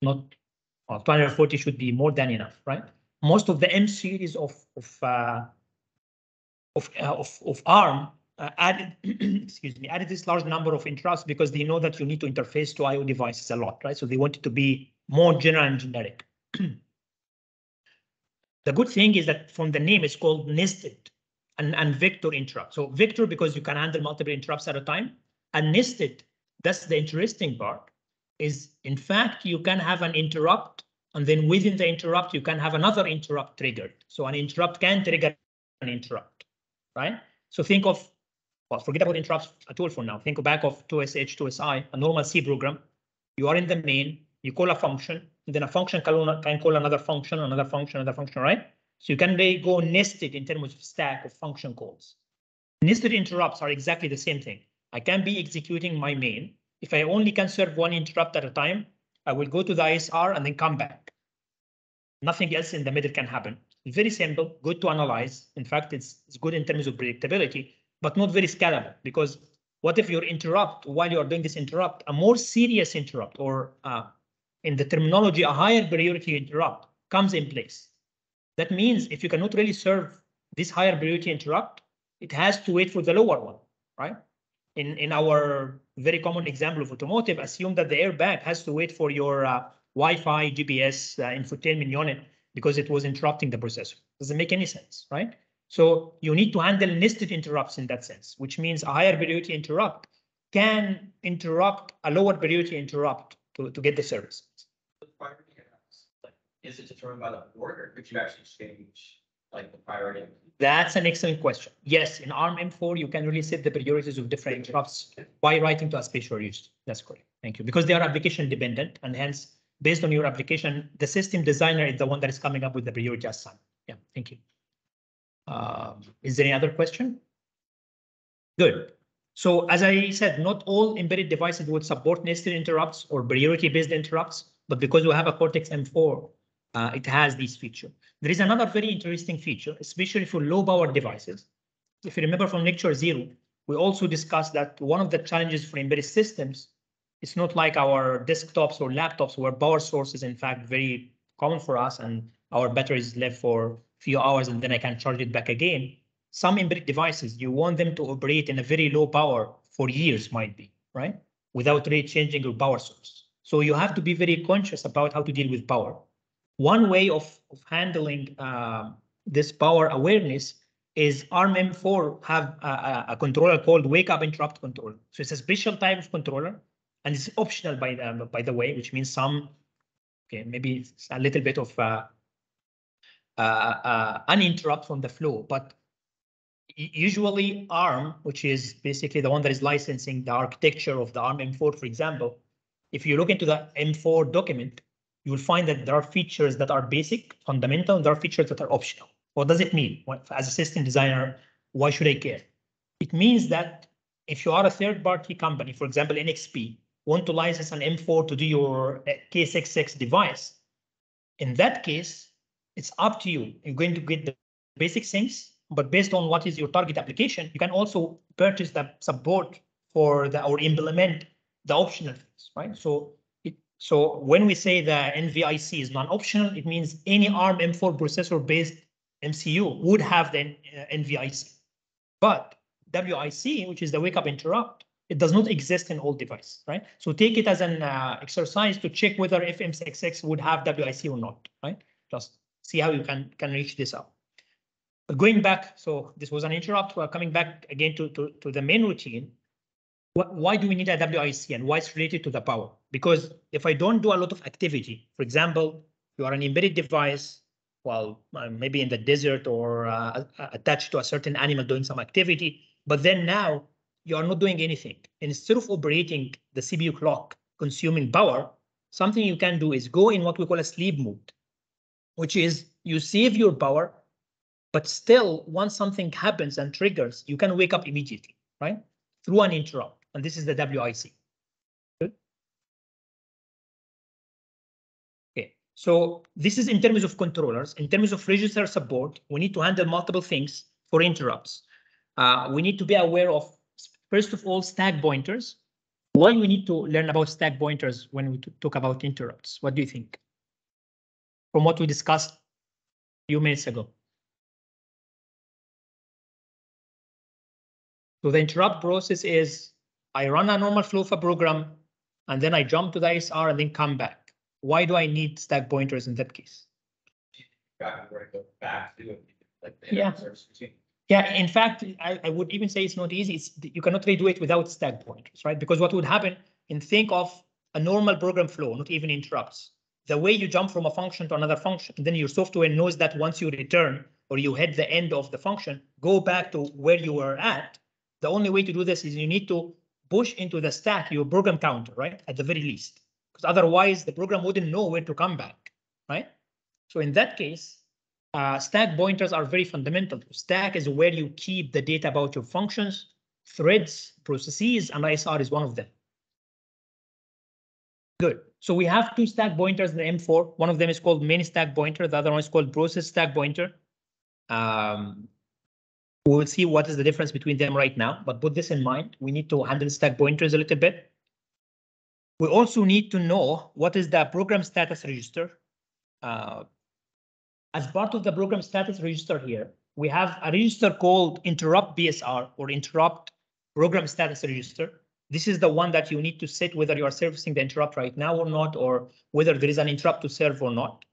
Not well, 240 should be more than enough, right? Most of the M series of of uh, of, uh, of of ARM uh, added, excuse me, added this large number of interrupts because they know that you need to interface to I/O devices a lot, right? So they want it to be more general and generic. the good thing is that from the name, it's called nested and, and vector interrupt. So vector because you can handle multiple interrupts at a time, and nested. That's the interesting part. Is in fact you can have an interrupt, and then within the interrupt you can have another interrupt triggered. So an interrupt can trigger an interrupt, right? So think of well, forget about interrupts at all for now. Think back of 2SH, 2SI, a normal C program. You are in the main, you call a function, then a function can can call another function, another function, another function, right? So you can really go nested in terms of stack of function calls. Nested interrupts are exactly the same thing. I can be executing my main. If I only can serve one interrupt at a time, I will go to the ISR and then come back. Nothing else in the middle can happen. Very simple, good to analyze. In fact, it's, it's good in terms of predictability, but not very scalable because what if your interrupt while you're doing this interrupt, a more serious interrupt or uh, in the terminology, a higher priority interrupt comes in place. That means if you cannot really serve this higher priority interrupt, it has to wait for the lower one, right? In, in our very common example of automotive, assume that the airbag has to wait for your uh, Wi-Fi, GPS, uh, infotainment unit because it was interrupting the processor. Doesn't make any sense, right? So you need to handle nested interrupts in that sense, which means a higher priority interrupt can interrupt a lower priority interrupt to, to get the service. Is it determined by the board or could you actually change like the priority? That's an excellent question. Yes, in ARM M4, you can really set the priorities of different interrupts by writing to a special register. That's correct. Thank you. Because they are application dependent and hence based on your application, the system designer is the one that is coming up with the priority assignment. Yeah, thank you. Um, is there any other question? Good. So as I said, not all embedded devices would support nested interrupts or priority based interrupts, but because we have a Cortex M4, uh, it has this feature. There is another very interesting feature, especially for low power devices. If you remember from lecture zero, we also discussed that one of the challenges for embedded systems, it's not like our desktops or laptops where power source is in fact very common for us and our batteries live for a few hours and then I can charge it back again. Some embedded devices, you want them to operate in a very low power for years might be, right? Without really changing your power source. So you have to be very conscious about how to deal with power. One way of, of handling uh, this power awareness is ARM M4 have a, a, controller called wake up interrupt controller. So it's a special type of controller and it's optional by the, by the way, which means some, okay, maybe a little bit of uh, uh, uh, uninterrupt from the flow. But usually ARM, which is basically the one that is licensing the architecture of the ARM M4, for example, if you look into the M4 document, you will find that there are features that are basic, fundamental, and there are features that are optional. What does it mean? As a system designer, why should I care? It means that if you are a third-party company, for example, NXP, want to license an M4 to do your K66 device, in that case, it's up to you. You're going to get the basic things, but based on what is your target application, you can also purchase the support for the or implement the optional things, right? So it so when we say the NVIC is non-optional, it means any ARM M4 processor based MCU would have the uh, NVIC. But WIC, which is the wake up interrupt, it does not exist in all devices, right? So take it as an uh, exercise to check whether FM66 would have WIC or not, right? Just see how you can, can reach this out. But going back, so this was an interrupt. We're coming back again to, to, to the main routine. Why do we need a WIC and why it's related to the power? Because if I don't do a lot of activity, for example, you are an embedded device, well, uh, maybe in the desert or uh, attached to a certain animal doing some activity, but then now you are not doing anything. Instead of operating the CPU clock consuming power, something you can do is go in what we call a sleep mode which is you save your power, but still once something happens and triggers, you can wake up immediately, right? Through an interrupt. And this is the WIC. Okay, so this is in terms of controllers. In terms of register support, we need to handle multiple things for interrupts. Uh, we need to be aware of, first of all, stack pointers. Why we need to learn about stack pointers when we talk about interrupts? What do you think? from what we discussed a few minutes ago. So the interrupt process is I run a normal flow of a program and then I jump to the ISR and then come back. Why do I need stack pointers in that case? Back where go back to like the Yeah. Yeah, in fact, I, I would even say it's not easy. It's, you cannot really do it without stack pointers, right? Because what would happen, and think of a normal program flow, not even interrupts the way you jump from a function to another function, then your software knows that once you return or you hit the end of the function, go back to where you were at. The only way to do this is you need to push into the stack your program counter, right? At the very least. because otherwise the program wouldn't know where to come back, right? So in that case, uh, stack pointers are very fundamental. Stack is where you keep the data about your functions, threads, processes, and ISR is one of them. Good. So we have two stack pointers in the M4. One of them is called main stack pointer. The other one is called process stack pointer. Um, we will see what is the difference between them right now, but put this in mind. We need to handle stack pointers a little bit. We also need to know what is the program status register. Uh, as part of the program status register here, we have a register called interrupt PSR or interrupt program status register. This is the one that you need to set whether you are servicing the interrupt right now or not, or whether there is an interrupt to serve or not.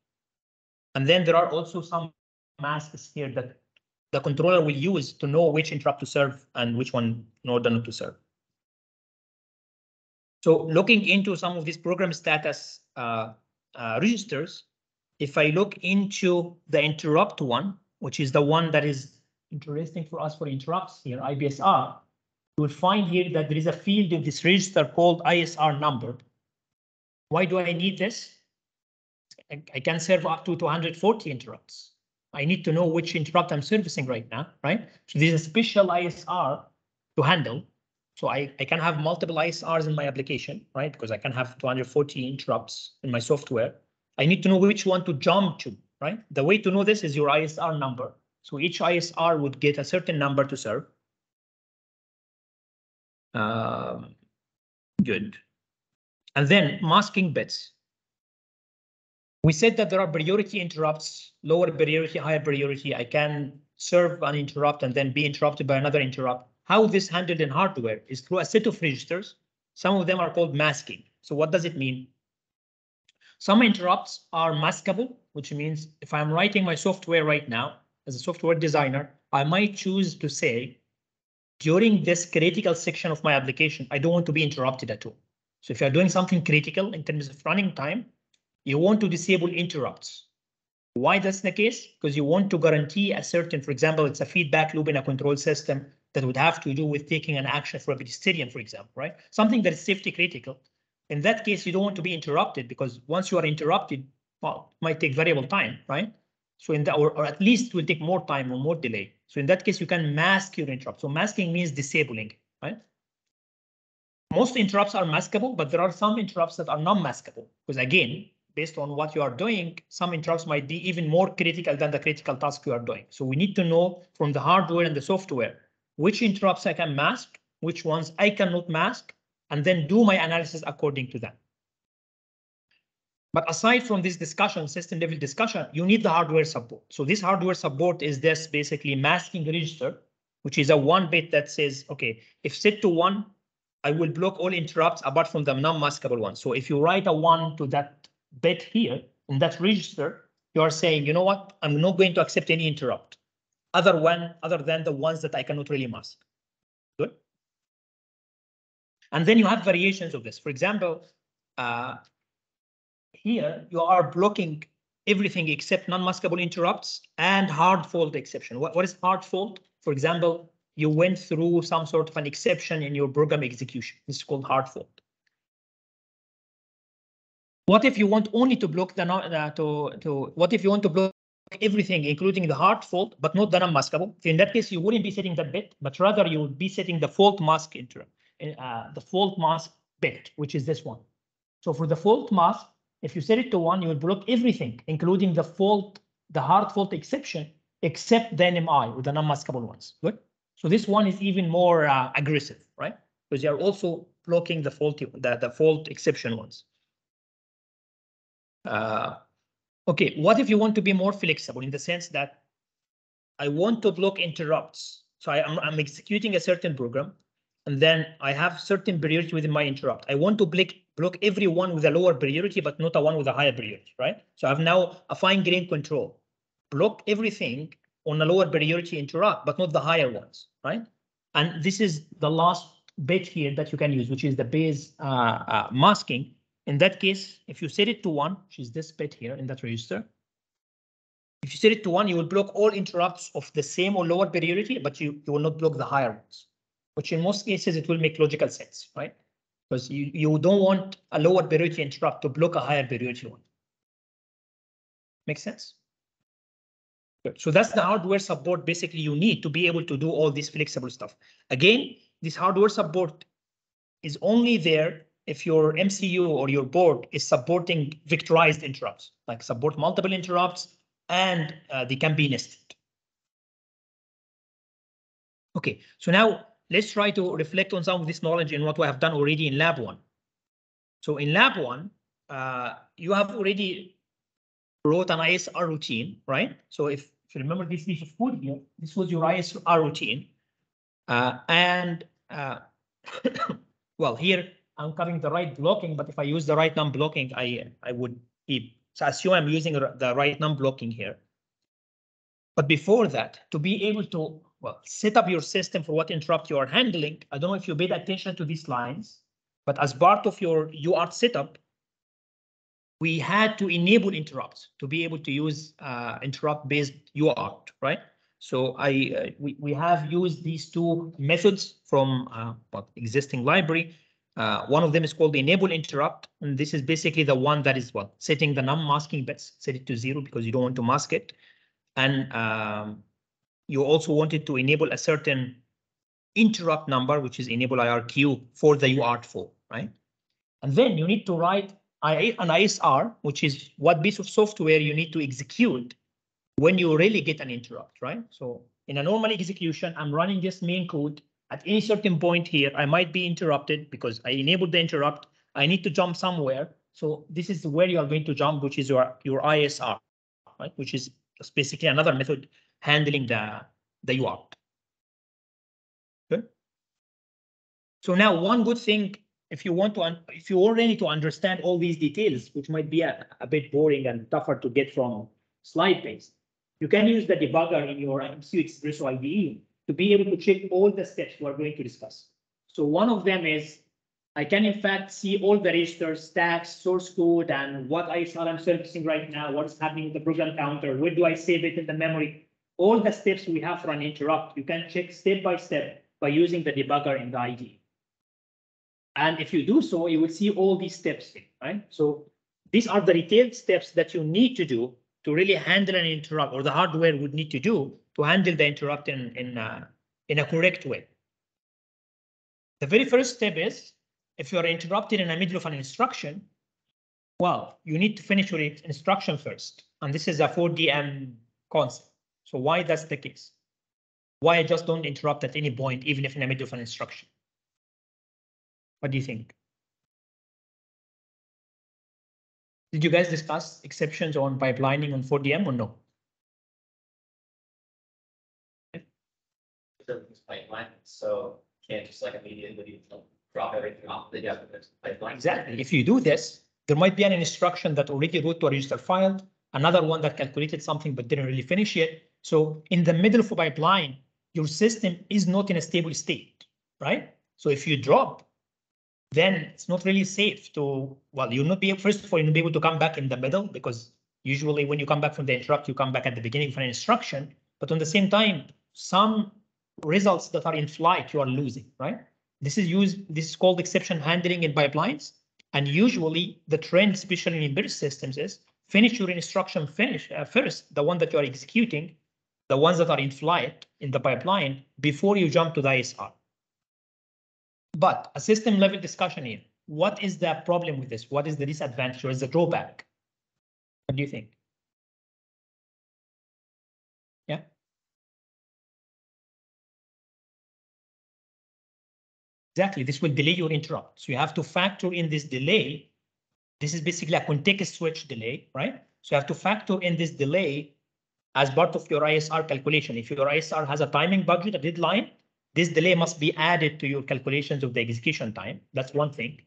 And then there are also some masks here that the controller will use to know which interrupt to serve and which one in order not to serve. So looking into some of these program status uh, uh, registers, if I look into the interrupt one, which is the one that is interesting for us for interrupts here, IPSR, you will find here that there is a field in this register called ISR number. Why do I need this? I, I can serve up to 240 interrupts. I need to know which interrupt I'm servicing right now, right? So this is a special ISR to handle. So I, I can have multiple ISRs in my application, right? Because I can have 240 interrupts in my software. I need to know which one to jump to, right? The way to know this is your ISR number. So each ISR would get a certain number to serve. Um, good. And then masking bits. We said that there are priority interrupts, lower priority, higher priority. I can serve an interrupt and then be interrupted by another interrupt. How this handled in hardware is through a set of registers. Some of them are called masking. So what does it mean? Some interrupts are maskable, which means if I'm writing my software right now as a software designer, I might choose to say during this critical section of my application, I don't want to be interrupted at all. So if you're doing something critical in terms of running time, you want to disable interrupts. Why that's the case? Because you want to guarantee a certain, for example, it's a feedback loop in a control system that would have to do with taking an action for a pedestrian, for example, right? Something that is safety critical. In that case, you don't want to be interrupted because once you are interrupted, well, it might take variable time, right? So in that, or, or at least will take more time or more delay. So in that case, you can mask your interrupt. So masking means disabling, right? Most interrupts are maskable, but there are some interrupts that are non-maskable. Because again, based on what you are doing, some interrupts might be even more critical than the critical task you are doing. So we need to know from the hardware and the software, which interrupts I can mask, which ones I cannot mask, and then do my analysis according to that. But aside from this discussion, system level discussion, you need the hardware support. So this hardware support is this basically masking register, which is a one bit that says, okay, if set to one, I will block all interrupts apart from the non-maskable ones. So if you write a one to that bit here in that register, you are saying, you know what, I'm not going to accept any interrupt other one other than the ones that I cannot really mask. And then you have variations of this. For example, uh, here you are blocking everything except non-maskable interrupts and hard fault exception. What, what is hard fault? For example, you went through some sort of an exception in your program execution. This is called hard fault. What if you want only to block the uh, to to what if you want to block everything, including the hard fault, but not the non-maskable? In that case, you wouldn't be setting that bit, but rather you would be setting the fault mask interrupt, uh, the fault mask bit, which is this one. So for the fault mask, if you set it to one, you will block everything, including the fault, the hard fault exception, except the NMI or the non-maskable ones. Good. So this one is even more uh, aggressive, right? Because you're also blocking the faulty, the, the fault exception ones. Uh, okay, what if you want to be more flexible in the sense that I want to block interrupts? So I, I'm executing a certain program, and then I have certain priority within my interrupt. I want to block block every one with a lower priority, but not a one with a higher priority, right? So I have now a fine grained control. Block everything on a lower priority interrupt, but not the higher ones, right? And this is the last bit here that you can use, which is the base uh, uh, masking. In that case, if you set it to one, which is this bit here in that register, if you set it to one, you will block all interrupts of the same or lower priority, but you, you will not block the higher ones, which in most cases, it will make logical sense, right? Because you, you don't want a lower priority interrupt to block a higher priority one. Make sense? Good. So that's the hardware support basically you need to be able to do all this flexible stuff. Again, this hardware support is only there if your MCU or your board is supporting vectorized interrupts, like support multiple interrupts and uh, they can be nested. Okay, so now let's try to reflect on some of this knowledge in what we have done already in lab one. So in lab one, uh, you have already wrote an ISR routine, right? So if, if you remember this piece of code here, this was your ISR routine. Uh, and uh, well, here I'm covering the write blocking, but if I use the write num blocking, I I would keep. So assume I'm using the write num blocking here. But before that, to be able to well set up your system for what interrupt you are handling, I don't know if you paid attention to these lines, but as part of your UART setup, we had to enable interrupts to be able to use uh, interrupt based UART, right? So I uh, we, we have used these two methods from uh, existing library. Uh, one of them is called enable interrupt, and this is basically the one that is well setting the num masking bits, set it to zero because you don't want to mask it, and um, you also wanted to enable a certain interrupt number, which is enable IRQ for the UART4, right? And then you need to write an ISR, which is what piece of software you need to execute when you really get an interrupt, right? So in a normal execution, I'm running this main code. At any certain point here, I might be interrupted because I enabled the interrupt. I need to jump somewhere. So this is where you are going to jump, which is your, your ISR, right? Which is basically another method handling the, the UART. Good. So now one good thing if you want to, if you already need to understand all these details, which might be a, a bit boring and tougher to get from slide based, you can use the debugger in your MCUXpresso IDE to be able to check all the steps we are going to discuss. So one of them is I can in fact see all the registers, stacks, source code, and what ISR I'm servicing right now, what's happening with the program counter, where do I save it in the memory, all the steps we have for an interrupt, you can check step by step by using the debugger in the IDE. And if you do so, you will see all these steps, right? So these are the detailed steps that you need to do to really handle an interrupt or the hardware would need to do to handle the interrupt in, in, uh, in a correct way. The very first step is if you are interrupted in the middle of an instruction, well, you need to finish your instruction first. And this is a 4DM concept. So why that's the case? Why I just don't interrupt at any point, even if in the middle of an instruction? What do you think? Did you guys discuss exceptions on pipelining on 4DM or no? pipeline, so can't just like immediately drop everything off the pipeline. Exactly. If you do this, there might be an instruction that already wrote to a register file, another one that calculated something but didn't really finish it. So in the middle of a pipeline, your system is not in a stable state, right? So if you drop then it's not really safe to, well, you'll not be, first of all, you'll not be able to come back in the middle because usually when you come back from the interrupt, you come back at the beginning of an instruction. But on the same time, some results that are in flight, you are losing, right? This is used, this is called exception handling in pipelines. And usually the trend, especially in embedded systems, is finish your instruction finish uh, first, the one that you are executing, the ones that are in flight in the pipeline before you jump to the ISR. But a system level discussion here. What is the problem with this? What is the disadvantage or is the drawback? What do you think? Yeah. Exactly. This will delay your interrupt. So you have to factor in this delay. This is basically a context switch delay, right? So you have to factor in this delay as part of your ISR calculation. If your ISR has a timing budget, a deadline, this delay must be added to your calculations of the execution time. That's one thing.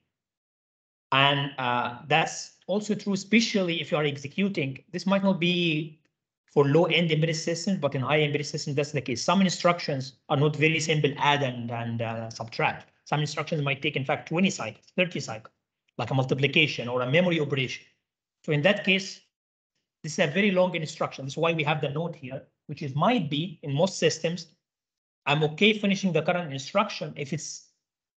And uh, that's also true, especially if you are executing. This might not be for low-end embedded systems, but in high embedded systems, that's the case. Some instructions are not very simple add and, and uh, subtract. Some instructions might take, in fact, 20 cycles, 30 cycles, like a multiplication or a memory operation. So in that case, this is a very long instruction. That's why we have the note here, which is might be in most systems I'm okay finishing the current instruction if it's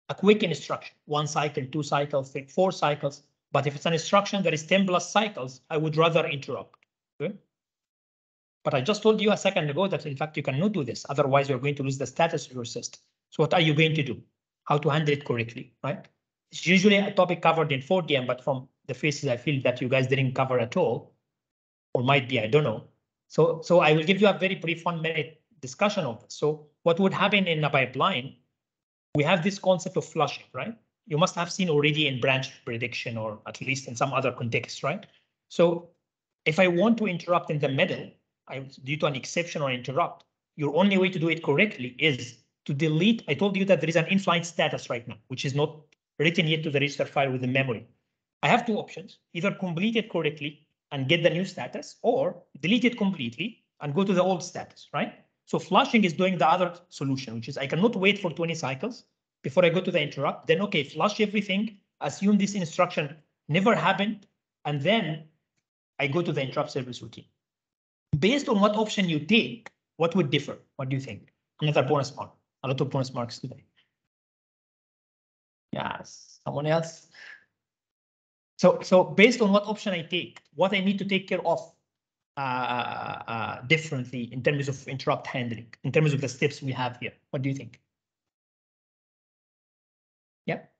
a quick instruction, one cycle, two cycles, three, four cycles. But if it's an instruction that is ten plus cycles, I would rather interrupt. Okay? But I just told you a second ago that in fact you cannot do this. Otherwise, you're going to lose the status of your system. So what are you going to do? How to handle it correctly, right? It's usually a topic covered in 4DM, but from the faces, I feel that you guys didn't cover at all. Or might be, I don't know. So, so I will give you a very brief one minute discussion of this. So what would happen in a pipeline? We have this concept of flushing, right? You must have seen already in branch prediction or at least in some other context, right? So if I want to interrupt in the middle, I due to an exception or interrupt, your only way to do it correctly is to delete. I told you that there is an in-flight status right now, which is not written yet to the register file with the memory. I have two options, either complete it correctly and get the new status or delete it completely and go to the old status, right? So flushing is doing the other solution, which is I cannot wait for 20 cycles before I go to the interrupt. Then, okay, flush everything, assume this instruction never happened, and then I go to the interrupt service routine. Based on what option you take, what would differ? What do you think? Another bonus mark, a lot of bonus marks today. Yes, someone else? So, so based on what option I take, what I need to take care of uh, uh, differently in terms of interrupt handling, in terms of the steps we have here. What do you think? Yep.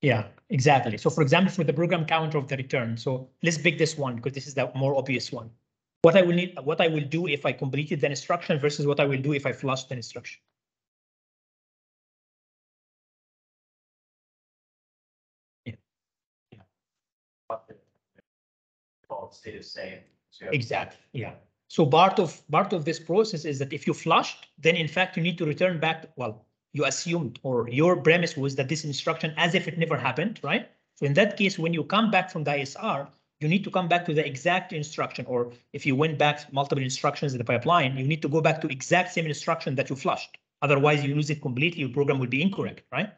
Yeah, exactly. So for example, for the program counter of the return, so let's pick this one because this is the more obvious one. What I will need, what I will do if I completed the instruction versus what I will do if I flushed the instruction. You Exactly, yeah. So part of, part of this process is that if you flushed, then in fact you need to return back, well, you assumed or your premise was that this instruction as if it never happened, right? So in that case, when you come back from the ISR, you need to come back to the exact instruction, or if you went back multiple instructions in the pipeline, you need to go back to exact same instruction that you flushed. Otherwise, you lose it completely, your program will be incorrect, right?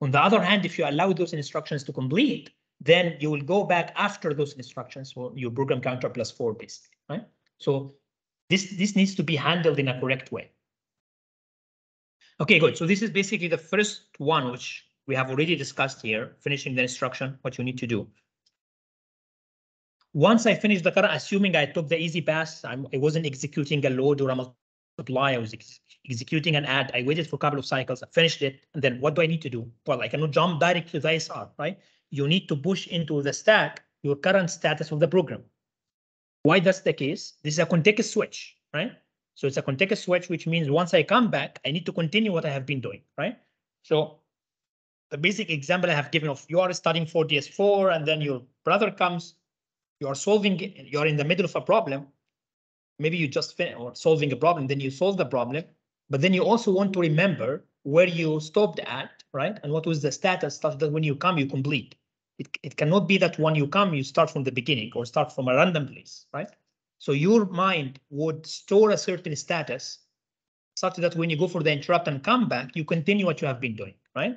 On the other hand, if you allow those instructions to complete, then you will go back after those instructions for your program counter plus four basically, right? So this, this needs to be handled in a correct way. Okay, good. So this is basically the first one, which we have already discussed here, finishing the instruction, what you need to do. Once I finish the current, assuming I took the easy pass, I'm, I wasn't executing a load or a multiply, I was ex executing an add. I waited for a couple of cycles, I finished it, and then what do I need to do? Well, I cannot jump directly to the ISR, right? You need to push into the stack your current status of the program. Why that's the case? This is a context switch, right? So it's a context switch, which means once I come back, I need to continue what I have been doing, right? So the basic example I have given of you are studying for DS4 and then your brother comes, you are solving, you are in the middle of a problem. Maybe you just fin or solving a problem, then you solve the problem, but then you also want to remember where you stopped at, right? And what was the status such that when you come, you complete. It, it cannot be that when you come, you start from the beginning or start from a random place, right? So your mind would store a certain status such that when you go for the interrupt and come back, you continue what you have been doing, right?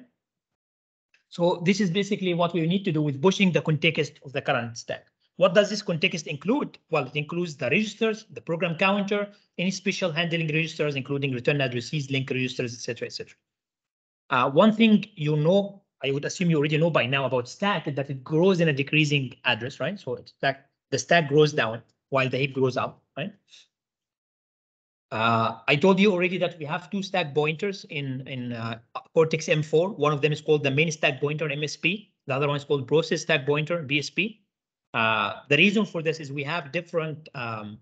So this is basically what we need to do with pushing the context of the current stack. What does this context include? Well, it includes the registers, the program counter, any special handling registers, including return addresses, link registers, etc., etc. Uh, one thing you know, I would assume you already know by now about stack is that it grows in a decreasing address, right? So stack, the stack grows down while the heap grows up, right? Uh, I told you already that we have two stack pointers in, in uh, Cortex M4. One of them is called the main stack pointer, MSP. The other one is called process stack pointer, PSP. Uh, the reason for this is we have different um,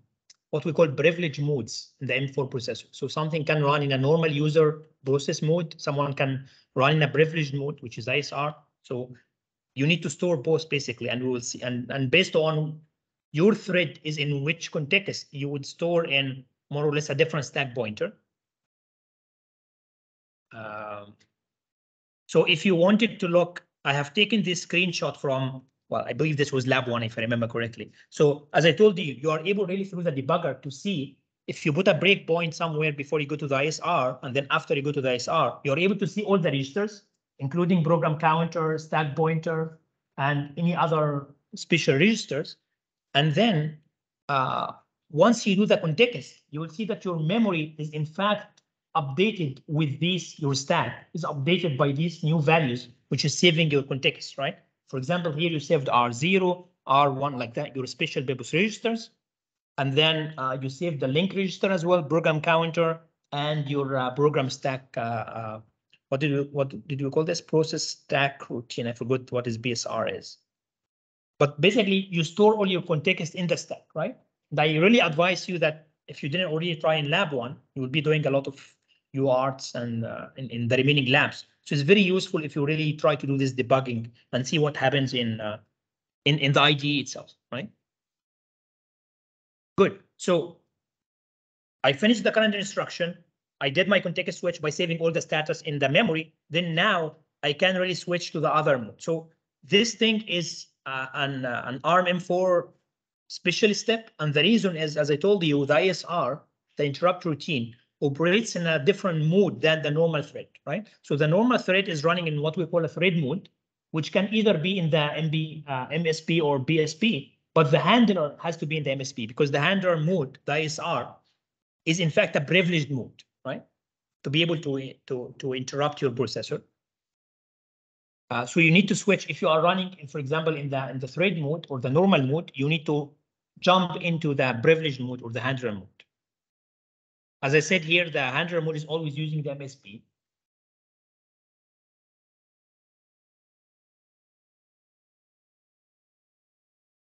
what we call privilege modes in the M4 processor. So something can run in a normal user process mode. Someone can run in a privileged mode, which is ISR. So you need to store both basically, and we will see. And, and based on your thread is in which context you would store in more or less a different stack pointer. Um, so if you wanted to look, I have taken this screenshot from, well, I believe this was lab one, if I remember correctly. So as I told you, you are able really through the debugger to see if you put a breakpoint somewhere before you go to the ISR, and then after you go to the ISR, you're able to see all the registers, including program counter, stack pointer, and any other special registers. And then uh, once you do the context, you will see that your memory is in fact updated with these, your stack is updated by these new values, which is saving your context, right? For example, here you saved R0, R1 like that, your special purpose registers. And then uh, you save the link register as well, program counter, and your uh, program stack. Uh, uh, what did you what did you call this process stack routine? I forgot what is PSR is. But basically, you store all your context in the stack, right? And I really advise you that if you didn't already try in lab one, you will be doing a lot of UARTs and uh, in, in the remaining labs. So it's very useful if you really try to do this debugging and see what happens in uh, in in the IDE itself, right? Good. So I finished the current instruction. I did my context switch by saving all the status in the memory. Then now I can really switch to the other mode. So this thing is uh, an, uh, an ARM M4 special step. And the reason is, as I told you, the ISR, the interrupt routine, operates in a different mode than the normal thread, right? So the normal thread is running in what we call a thread mode, which can either be in the MB, uh, MSP or PSP, but the handler has to be in the MSP because the handler mode, the ISR, is in fact a privileged mode, right? To be able to, to, to interrupt your processor. Uh, so you need to switch if you are running, for example, in the in the thread mode or the normal mode, you need to jump into the privileged mode or the handler mode. As I said here, the handler mode is always using the MSP.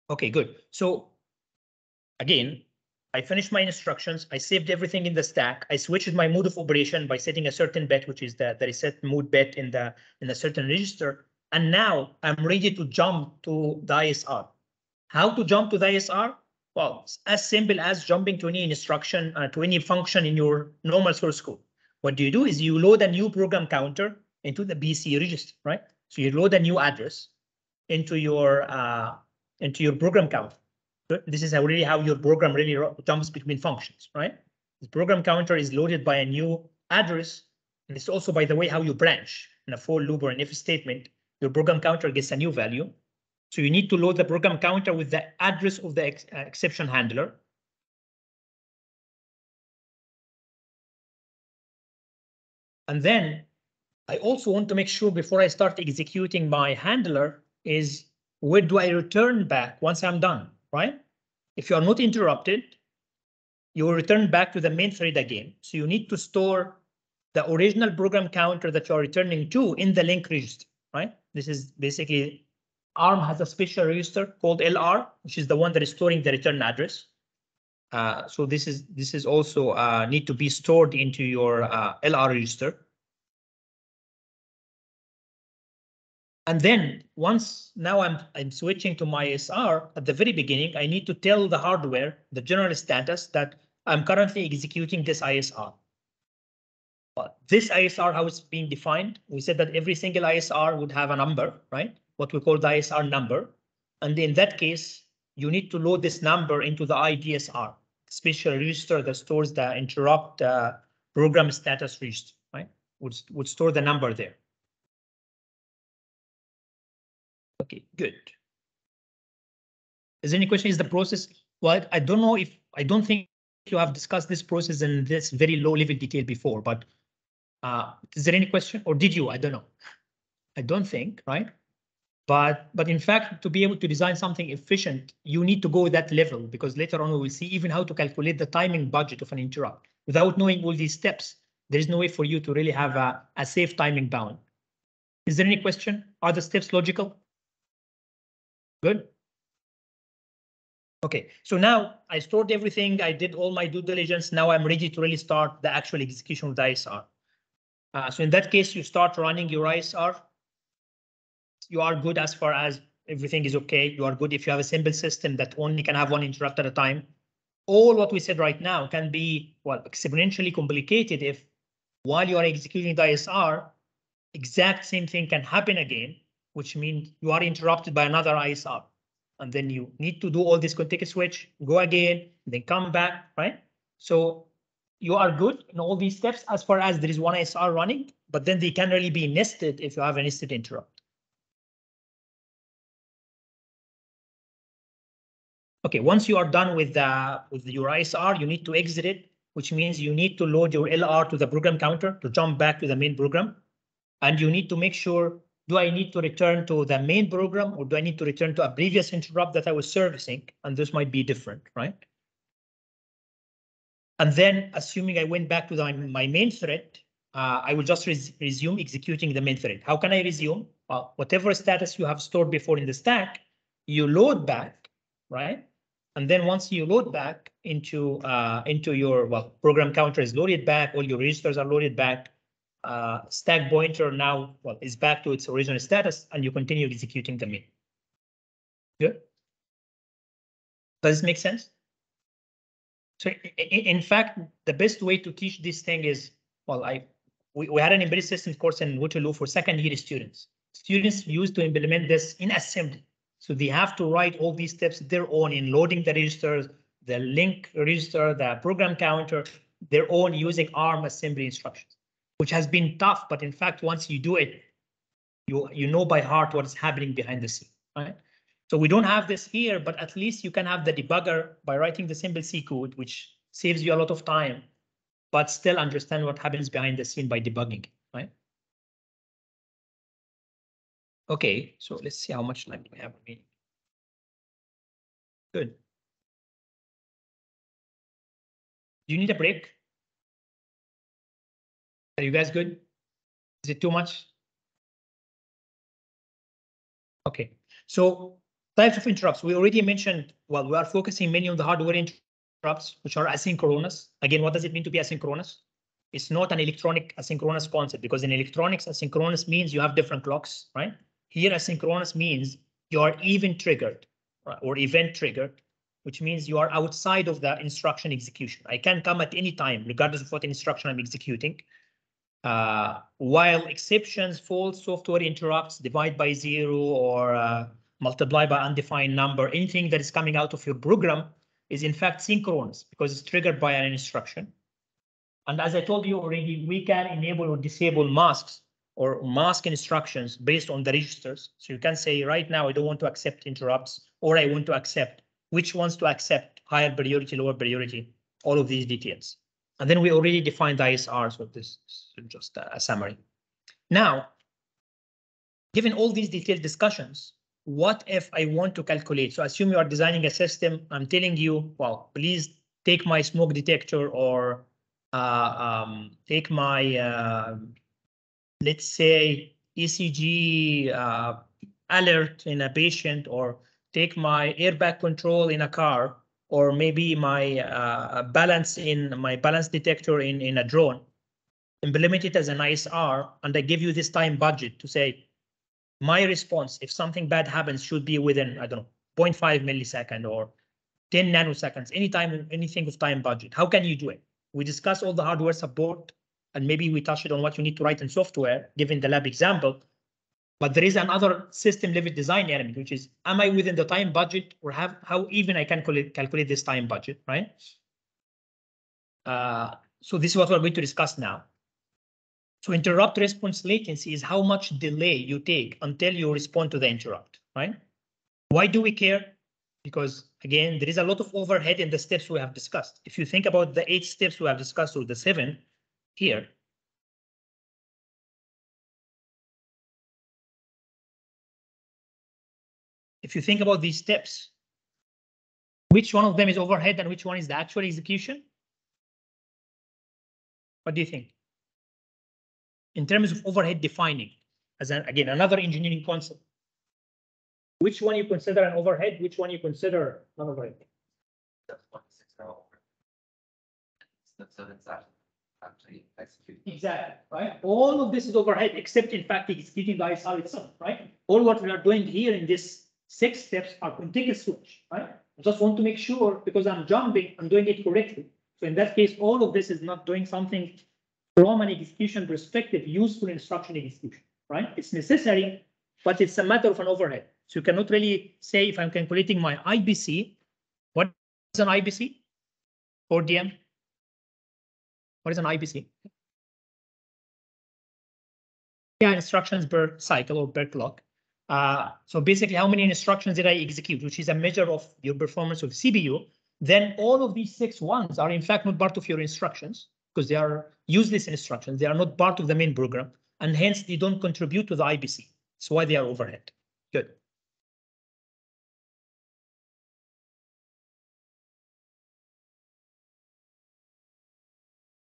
Okay, good. So again, I finished my instructions. I saved everything in the stack. I switched my mode of operation by setting a certain bet, which is the, the reset mode bet in the in a certain register. And now I'm ready to jump to the ISR. How to jump to the ISR? Well, as simple as jumping to any instruction, uh, to any function in your normal source code. What do you do is you load a new program counter into the PC register, right? So you load a new address into your uh, into your program counter. This is really how your program really jumps between functions, right? The program counter is loaded by a new address. And it's also, by the way, how you branch in a for loop or an if statement. Your program counter gets a new value. So you need to load the program counter with the address of the ex uh, exception handler. And then I also want to make sure before I start executing my handler is where do I return back once I'm done, right? If you are not interrupted, you will return back to the main thread again. So you need to store the original program counter that you're returning to in the link register, right? This is basically ARM has a special register called LR, which is the one that is storing the return address. Uh, so this is this is also uh, need to be stored into your uh, LR register. And then once now I'm I'm switching to my ISR at the very beginning, I need to tell the hardware the general status that I'm currently executing this ISR. But this ISR, how it's being defined, we said that every single ISR would have a number, right? What we call the ISR number. And in that case, you need to load this number into the IPSR, special register that stores the interrupt uh, program status register, right? Would, would store the number there. Okay, good. Is there any question? Is the process? Well, I don't know if I don't think you have discussed this process in this very low level detail before, but uh, is there any question or did you? I don't know. I don't think, right? But but in fact, to be able to design something efficient, you need to go that level because later on we will see even how to calculate the timing budget of an interrupt. Without knowing all these steps, there is no way for you to really have a, a safe timing bound. Is there any question? Are the steps logical? Good. Okay, so now I stored everything. I did all my due diligence. Now I'm ready to really start the actual execution of the ISR. Uh, so in that case, you start running your ISR. You are good as far as everything is okay. You are good if you have a simple system that only can have one interrupt at a time. All what we said right now can be, well, exponentially complicated if while you are executing the ISR, exact same thing can happen again which means you are interrupted by another ISR. And then you need to do all this context switch, go again, then come back, right? So you are good in all these steps as far as there is one ISR running, but then they can really be nested if you have a nested interrupt. Okay, once you are done with the, with your ISR, you need to exit it, which means you need to load your LR to the program counter to jump back to the main program. And you need to make sure, do I need to return to the main program or do I need to return to a previous interrupt that I was servicing? And this might be different, right? And then assuming I went back to the, my main thread, uh, I will just res- resume executing the main thread. How can I resume? Well, whatever status you have stored before in the stack, you load back, right? And then once you load back into uh, into your well, program counter is loaded back, all your registers are loaded back. Uh, stack pointer now well is back to its original status, and you continue executing the main. Good. Does this make sense? So in fact, the best way to teach this thing is, well, I, we, we had an embedded systems course in Waterloo for second year students. Students used to implement this in assembly. So they have to write all these steps their own in loading the registers, the link register, the program counter, their own using ARM assembly instructions, which has been tough, but in fact, once you do it, you, you know by heart what is happening behind the scene, right? So we don't have this here, but at least you can have the debugger by writing the simple C code, which saves you a lot of time, but still understand what happens behind the scene by debugging, Okay, so let's see how much time we have remaining. Good. Do you need a break? Are you guys good? Is it too much? Okay, so types of interrupts. We already mentioned, well, we are focusing mainly on the hardware interrupts, which are asynchronous. Again, what does it mean to be asynchronous? It's not an electronic asynchronous concept because in electronics, asynchronous means you have different clocks, right? Here, asynchronous means you are event triggered or event triggered, which means you are outside of the instruction execution. I can come at any time, regardless of what instruction I'm executing. Uh, while exceptions, false software interrupts, divide by zero or uh, multiply by undefined number, anything that is coming out of your program is in fact synchronous because it's triggered by an instruction. And as I told you already, we can enable or disable masks or mask instructions based on the registers. So you can say right now, I don't want to accept interrupts or I want to accept which ones to accept higher priority, lower priority, all of these details. And then we already defined ISRs with this, is just a summary. Now, given all these detailed discussions, what if I want to calculate? So assume you are designing a system. I'm telling you, well, please take my smoke detector or uh, um, take my, uh, let's say, ECG uh, alert in a patient or take my airbag control in a car or maybe my uh, balance in my balance detector in, in a drone, implement it as an ISR, and I give you this time budget to say, my response, if something bad happens, should be within, I don't know, 0.5 millisecond or 10 nanoseconds, anytime, anything of time budget. How can you do it? We discuss all the hardware support, and maybe we touched on what you need to write in software, given the lab example. But there is another system level design element, which is, am I within the time budget or have how even I can calculate, calculate this time budget, right? Uh, so this is what we're going to discuss now. So interrupt response latency is how much delay you take until you respond to the interrupt, right? Why do we care? Because again, there is a lot of overhead in the steps we have discussed. If you think about the eight steps we have discussed or the seven here, if you think about these steps, which one of them is overhead and which one is the actual execution? What do you think? In terms of overhead defining, as an, again, another engineering concept. Which one you consider an overhead, which one you consider an overhead? That's actually, executed. Exactly, right? All of this is overhead, except in fact executing the ISR itself, right? All what we are doing here in this six steps are context switch, right? I just want to make sure because I'm jumping, I'm doing it correctly. So in that case, all of this is not doing something from an execution perspective, useful instruction execution, right? It's necessary, but it's a matter of an overhead. So you cannot really say if I'm calculating my IPC, what is an IPC? Or DM? What is an IPC? Yeah, instructions per cycle or per clock. uh, so basically how many instructions did I execute, which is a measure of your performance of CPU, then all of these six ones are in fact not part of your instructions because they are useless instructions. They are not part of the main program and hence they don't contribute to the IPC. That's why they are overhead. Good.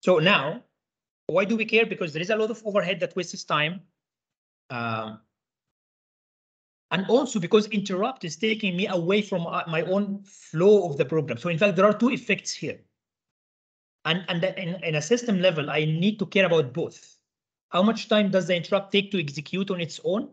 So now, why do we care? Because there is a lot of overhead that wastes time. Um, and also because interrupt is taking me away from uh, my own flow of the program. So in fact, there are two effects here. And, and in, in a system level, I need to care about both. How much time does the interrupt take to execute on its own?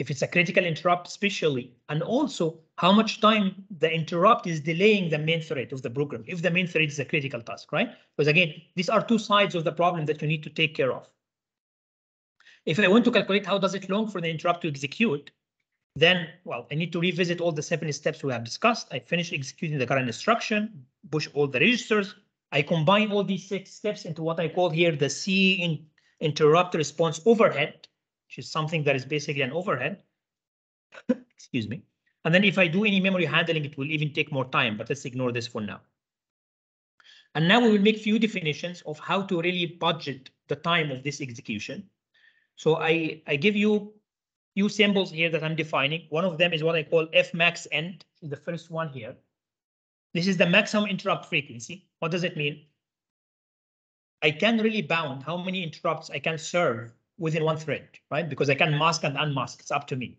If it's a critical interrupt, especially, and also how much time the interrupt is delaying the main thread of the program, if the main thread is a critical task, right? Because again, these are two sides of the problem that you need to take care of. If I want to calculate how does it long for the interrupt to execute, then, well, I need to revisit all the seven steps we have discussed. I finish executing the current instruction, push all the registers. I combine all these six steps into what I call here the C in interrupt response overhead, which is something that is basically an overhead. Excuse me. And then if I do any memory handling, it will even take more time, but let's ignore this for now. And now we will make few definitions of how to really budget the time of this execution. So I, I give you few symbols here that I'm defining. One of them is what I call F max end, the first one here. This is the maximum interrupt frequency. What does it mean? I can really bound how many interrupts I can serve within one thread, right? Because I can mask and unmask, it's up to me.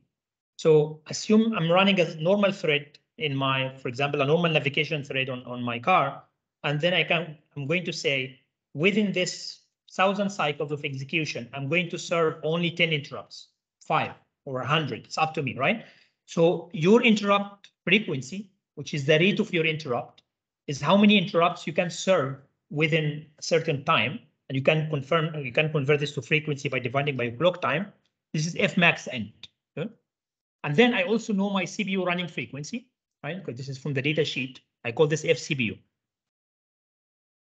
So assume I'm running a normal thread in my, for example, a normal navigation thread on, on my car. And then I can, I'm going to say within this thousand cycles of execution, I'm going to serve only 10 interrupts, five or 100, it's up to me, right? So your interrupt frequency, which is the rate of your interrupt, is how many interrupts you can serve within a certain time. And you can confirm, uh, you can convert this to frequency by dividing by clock time. This is F max end. Okay? And then I also know my CPU running frequency, right? Because this is from the data sheet. I call this FCPU.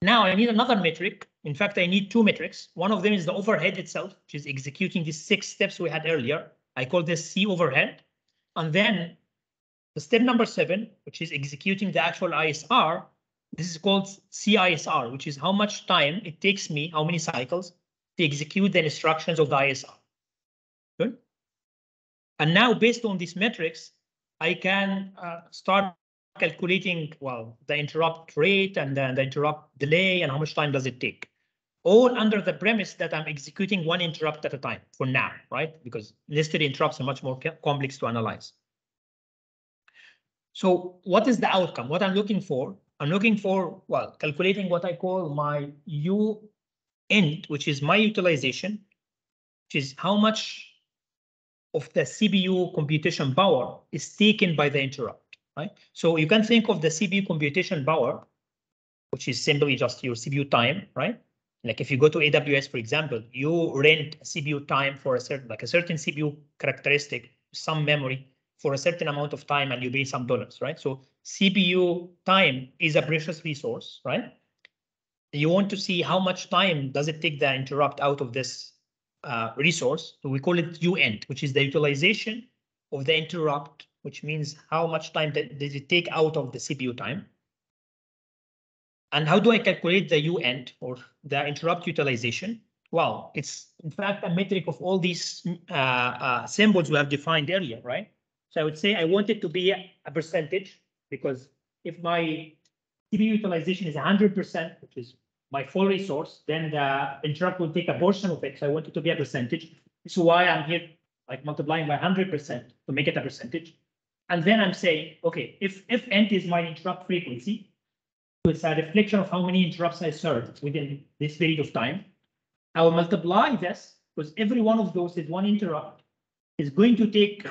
Now I need another metric. In fact, I need two metrics. One of them is the overhead itself, which is executing these six steps we had earlier. I call this C overhead. And then the step number seven, which is executing the actual ISR, this is called CISR, which is how much time it takes me, how many cycles to execute the instructions of the ISR. Good. And now based on these metrics, I can uh, start calculating, well, the interrupt rate and then the interrupt delay and how much time does it take. All under the premise that I'm executing one interrupt at a time for now, right? Because nested interrupts are much more complex to analyze. So what is the outcome? What I'm looking for I'm looking for, well, calculating what I call my U int, which is my utilization, which is how much of the CPU computation power is taken by the interrupt, right? So you can think of the CPU computation power, which is simply just your CPU time, right? Like if you go to AWS, for example, you rent CPU time for a certain, like a certain CPU characteristic, some memory for a certain amount of time and you pay some dollars, right? So CPU time is a precious resource, right? You want to see how much time does it take the interrupt out of this uh, resource. So we call it UNT, which is the utilization of the interrupt, which means how much time does it take out of the CPU time. And how do I calculate the UNT or the interrupt utilization? Well, it's in fact a metric of all these uh, uh, symbols we have defined earlier, right? So I would say I want it to be a percentage because if my CPU utilization is 100%, which is my full resource, then the interrupt will take a portion of it. So I want it to be a percentage. Is why I'm here like multiplying by 100% to make it a percentage. And then I'm saying, okay, if if n is my interrupt frequency, so it's a reflection of how many interrupts I served within this period of time. I will multiply this because every one of those is one interrupt is going to take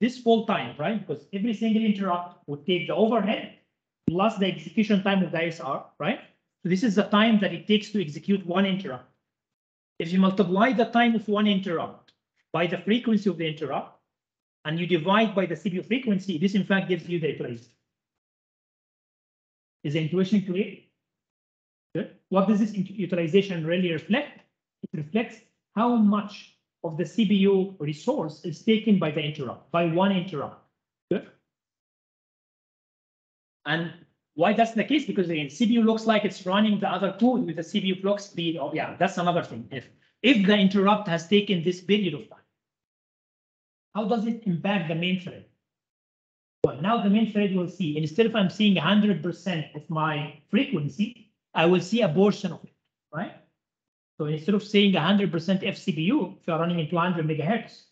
this full time, right? Because every single interrupt would take the overhead plus the execution time of the ISR, right? So this is the time that it takes to execute one interrupt. If you multiply the time of one interrupt by the frequency of the interrupt, and you divide by the CPU frequency, this in fact gives you the utilization. Is the intuition clear? Good. What does this utilization really reflect? It reflects how much of the CPU resource is taken by the interrupt, by one interrupt. Good. And why that's the case? Because the CPU looks like it's running the other code with the CPU clock speed. Oh, yeah, that's another thing. If, if the interrupt has taken this period of time, how does it impact the main thread? Well, now the main thread will see, instead of I'm seeing hundred percent of my frequency, I will see a portion of it, right? So instead of saying hundred percent FCPU, if you're running into hundred megahertz,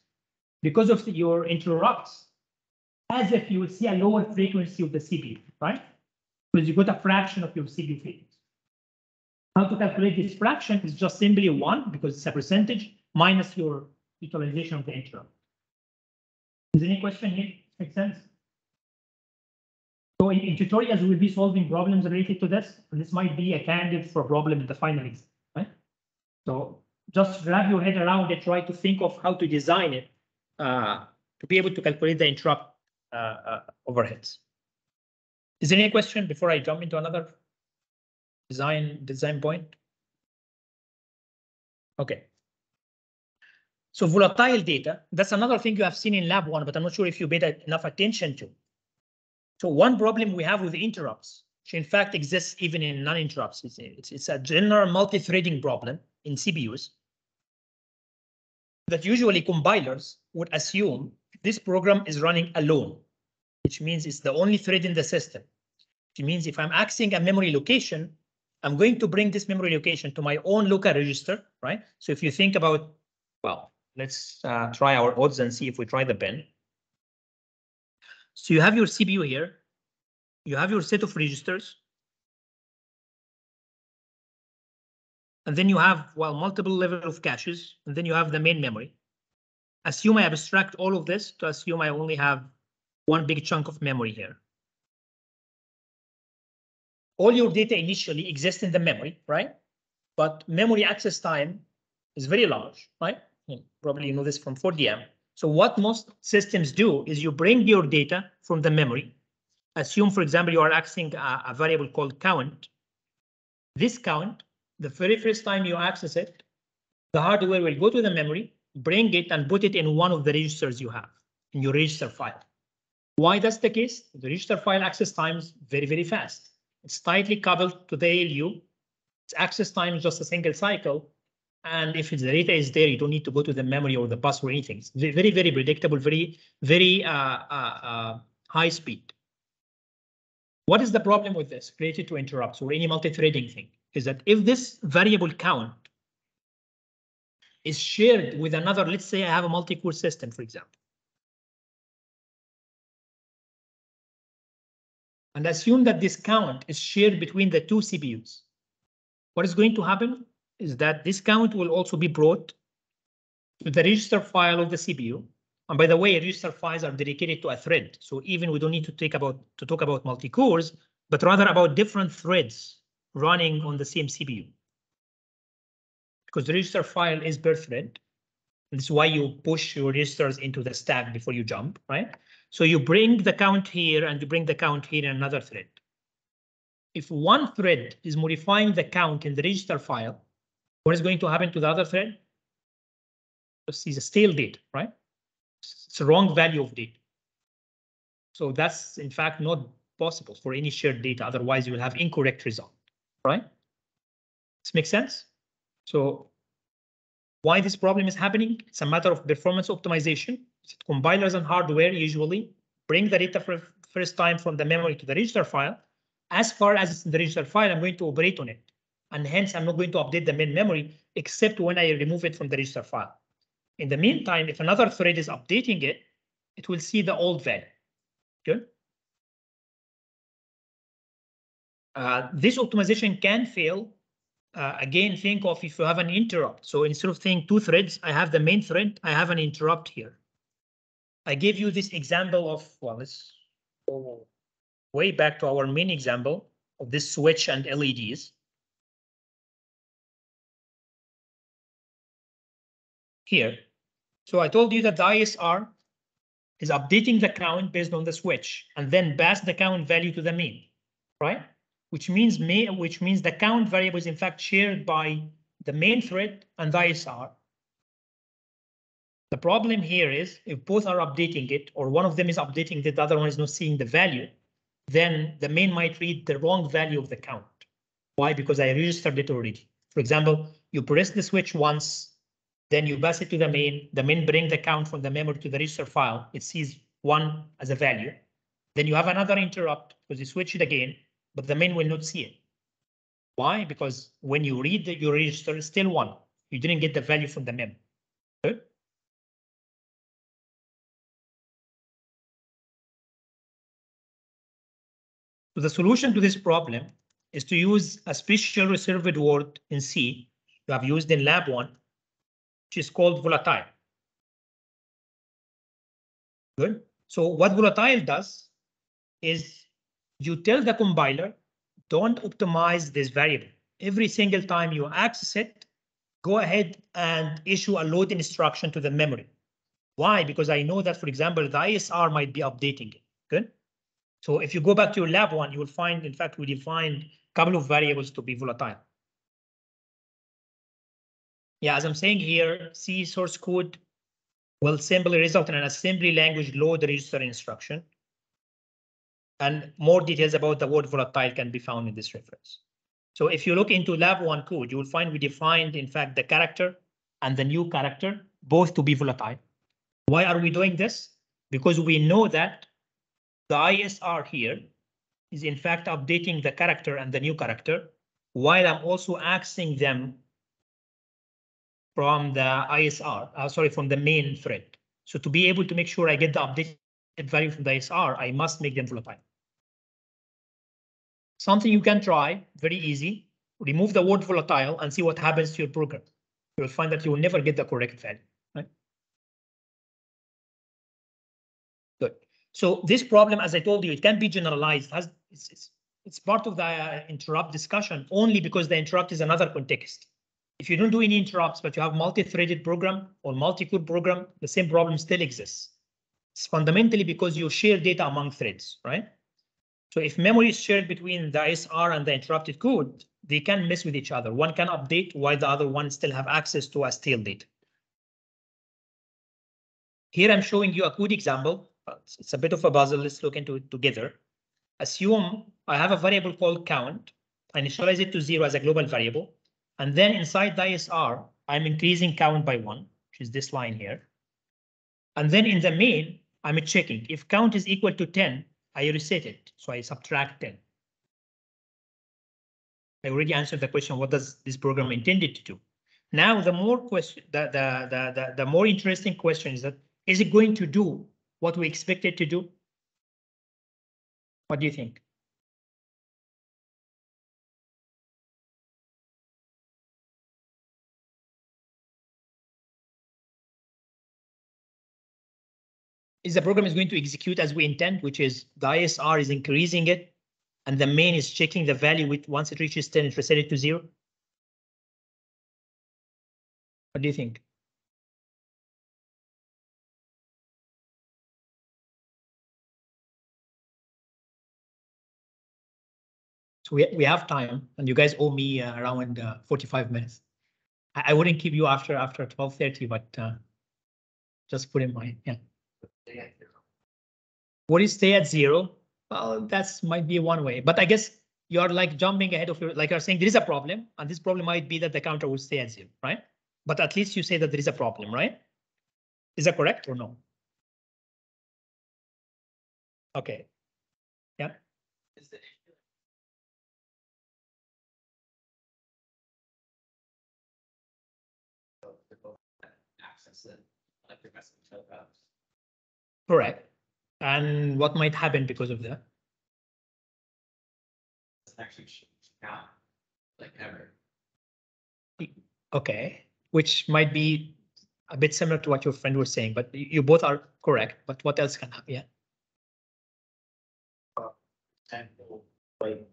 because of your interrupts, as if you would see a lower frequency of the CPU, right? Because you got a fraction of your CPU frequency. How to calculate this fraction is just simply one, because it's a percentage, minus your utilization of the interrupt. Is any question here? Make sense? So in, in tutorials, we'll be solving problems related to this, this might be a candidate for a problem in the final exam? So just wrap your head around it, try to think of how to design it uh, to be able to calculate the interrupt uh, uh, overheads. Is there any question before I jump into another design design point? Okay. So volatile data, that's another thing you have seen in lab one, but I'm not sure if you paid enough attention to. So one problem we have with interrupts, which in fact exists even in non-interrupts, it's, it's, it's a general multi-threading problem in CPUs that usually compilers would assume this program is running alone, which means it's the only thread in the system. Which means if I'm accessing a memory location, I'm going to bring this memory location to my own local register, right? So if you think about, well, let's uh, try our odds and see if we try the bin. So you have your CPU here. You have your set of registers. And then you have, well, multiple level of caches, and then you have the main memory. Assume I abstract all of this to assume I only have one big chunk of memory here. All your data initially exists in the memory, right? But memory access time is very large, right? Hmm, probably you know this from 4DM. So what most systems do is you bring your data from the memory. Assume, for example, you are accessing a, a variable called count. This count, the very first time you access it, the hardware will go to the memory, bring it and put it in one of the registers you have in your register file. Why that's the case? The register file access time is very, very fast. It's tightly coupled to the ALU. Its access time is just a single cycle. And if the data is there, you don't need to go to the memory or the bus or anything. It's very, very predictable, very, very uh, uh, uh, high speed. What is the problem with this related to interrupts or any multi-threading thing? Is that if this variable count is shared with another, let's say I have a multi-core system, for example. And assume that this count is shared between the two CPUs. What is going to happen is that this count will also be brought to the register file of the CPU. And by the way, register files are dedicated to a thread. So even we don't need to take about to talk about multi-cores, but rather about different threads running on the same CPU. Because the register file is. This is why you push your registers into the stack before you jump, right? So you bring the count here and you bring the count here in another thread. If one thread is modifying the count in the register file, what is going to happen to the other thread? Is a stale date, right? It's a wrong value of date. So that's in fact not possible for any shared data. Otherwise, you will have incorrect result, right? This makes sense? So why this problem is happening? It's a matter of performance optimization. Compilers and hardware usually bring the data for first time from the memory to the register file. As far as it's in the register file, I'm going to operate on it. And hence, I'm not going to update the main memory except when I remove it from the register file. In the meantime, if another thread is updating it, it will see the old value. Good. Uh, this optimization can fail. Uh, again, think of if you have an interrupt. So instead of saying two threads, I have the main thread, I have an interrupt here. I gave you this example of, well, go way back to our main example of this switch and LEDs. Here. So I told you that the ISR is updating the count based on the switch and then pass the count value to the main, right? Which means may, which means the count variable is in fact shared by the main thread and the ISR. The problem here is if both are updating it or one of them is updating it, the other one is not seeing the value, then the main might read the wrong value of the count. Why? Because I registered it already. For example, you press the switch once, then you pass it to the main, the main bring the count from the memory to the register file. It sees one as a value. Then you have another interrupt because you switch it again, but the main will not see it. Why? Because when you read the, your register, it's still one. You didn't get the value from the mem. Good. So the solution to this problem is to use a special reserved word in C you have used in lab one, which is called volatile. Good. So what volatile does is you tell the compiler, don't optimize this variable. Every single time you access it, go ahead and issue a load instruction to the memory. Why? Because I know that, for example, the ISR might be updating it. Good. So if you go back to your lab one, you will find, in fact, we defined a couple of variables to be volatile. Yeah, as I'm saying here, C source code will simply result in an assembly language load register instruction. And more details about the word volatile can be found in this reference. So if you look into lab one code, you will find we defined, in fact, the character and the new character, both to be volatile. Why are we doing this? Because we know that the ISR here is in fact updating the character and the new character, while I'm also accessing them from the ISR, uh, sorry, from the main thread. So to be able to make sure I get the updated value from the ISR, I must make them volatile. Something you can try, very easy, remove the word volatile and see what happens to your program. You'll find that you will never get the correct value, right? Good. So this problem, as I told you, it can be generalized. As it's, it's, it's part of the uh, interrupt discussion only because the interrupt is another context. If you don't do any interrupts, but you have multi-threaded program or multi-core program, the same problem still exists. It's fundamentally because you share data among threads, right? So if memory is shared between the ISR and the interrupted code, they can mess with each other. One can update while the other one still have access to a stale data. Here I'm showing you a code example. It's a bit of a puzzle. Let's look into it together. Assume I have a variable called count. I initialize it to zero as a global variable. And then inside the ISR, I'm increasing count by one, which is this line here. And then in the main, I'm checking if count is equal to 10, I reset it. So I subtract 10. I already answered the question, what does this program intended to do? Now, the more question, the, the, the, the, the more interesting question is that, is it going to do what we expect it to do? What do you think? Is the program is going to execute as we intend, which is the ISR is increasing it, and the main is checking the value with once it reaches 10, it reset it to zero. What do you think? So we, we have time and you guys owe me uh, around uh, 45 minutes. I, I wouldn't keep you after after 12:30, but uh, just put in mind, yeah. Would it stay at zero? Well, that's might be one way, but I guess you're like jumping ahead of your, like you're saying there is a problem, and this problem might be that the counter will stay at zero, right? But at least you say that there is a problem, right? Is that correct or no? Okay. Yeah. The. Correct. And what might happen because of that? It's actually like ever. Okay, which might be a bit similar to what your friend was saying, but you both are correct. But what else can happen? Yeah. Uh, example, like,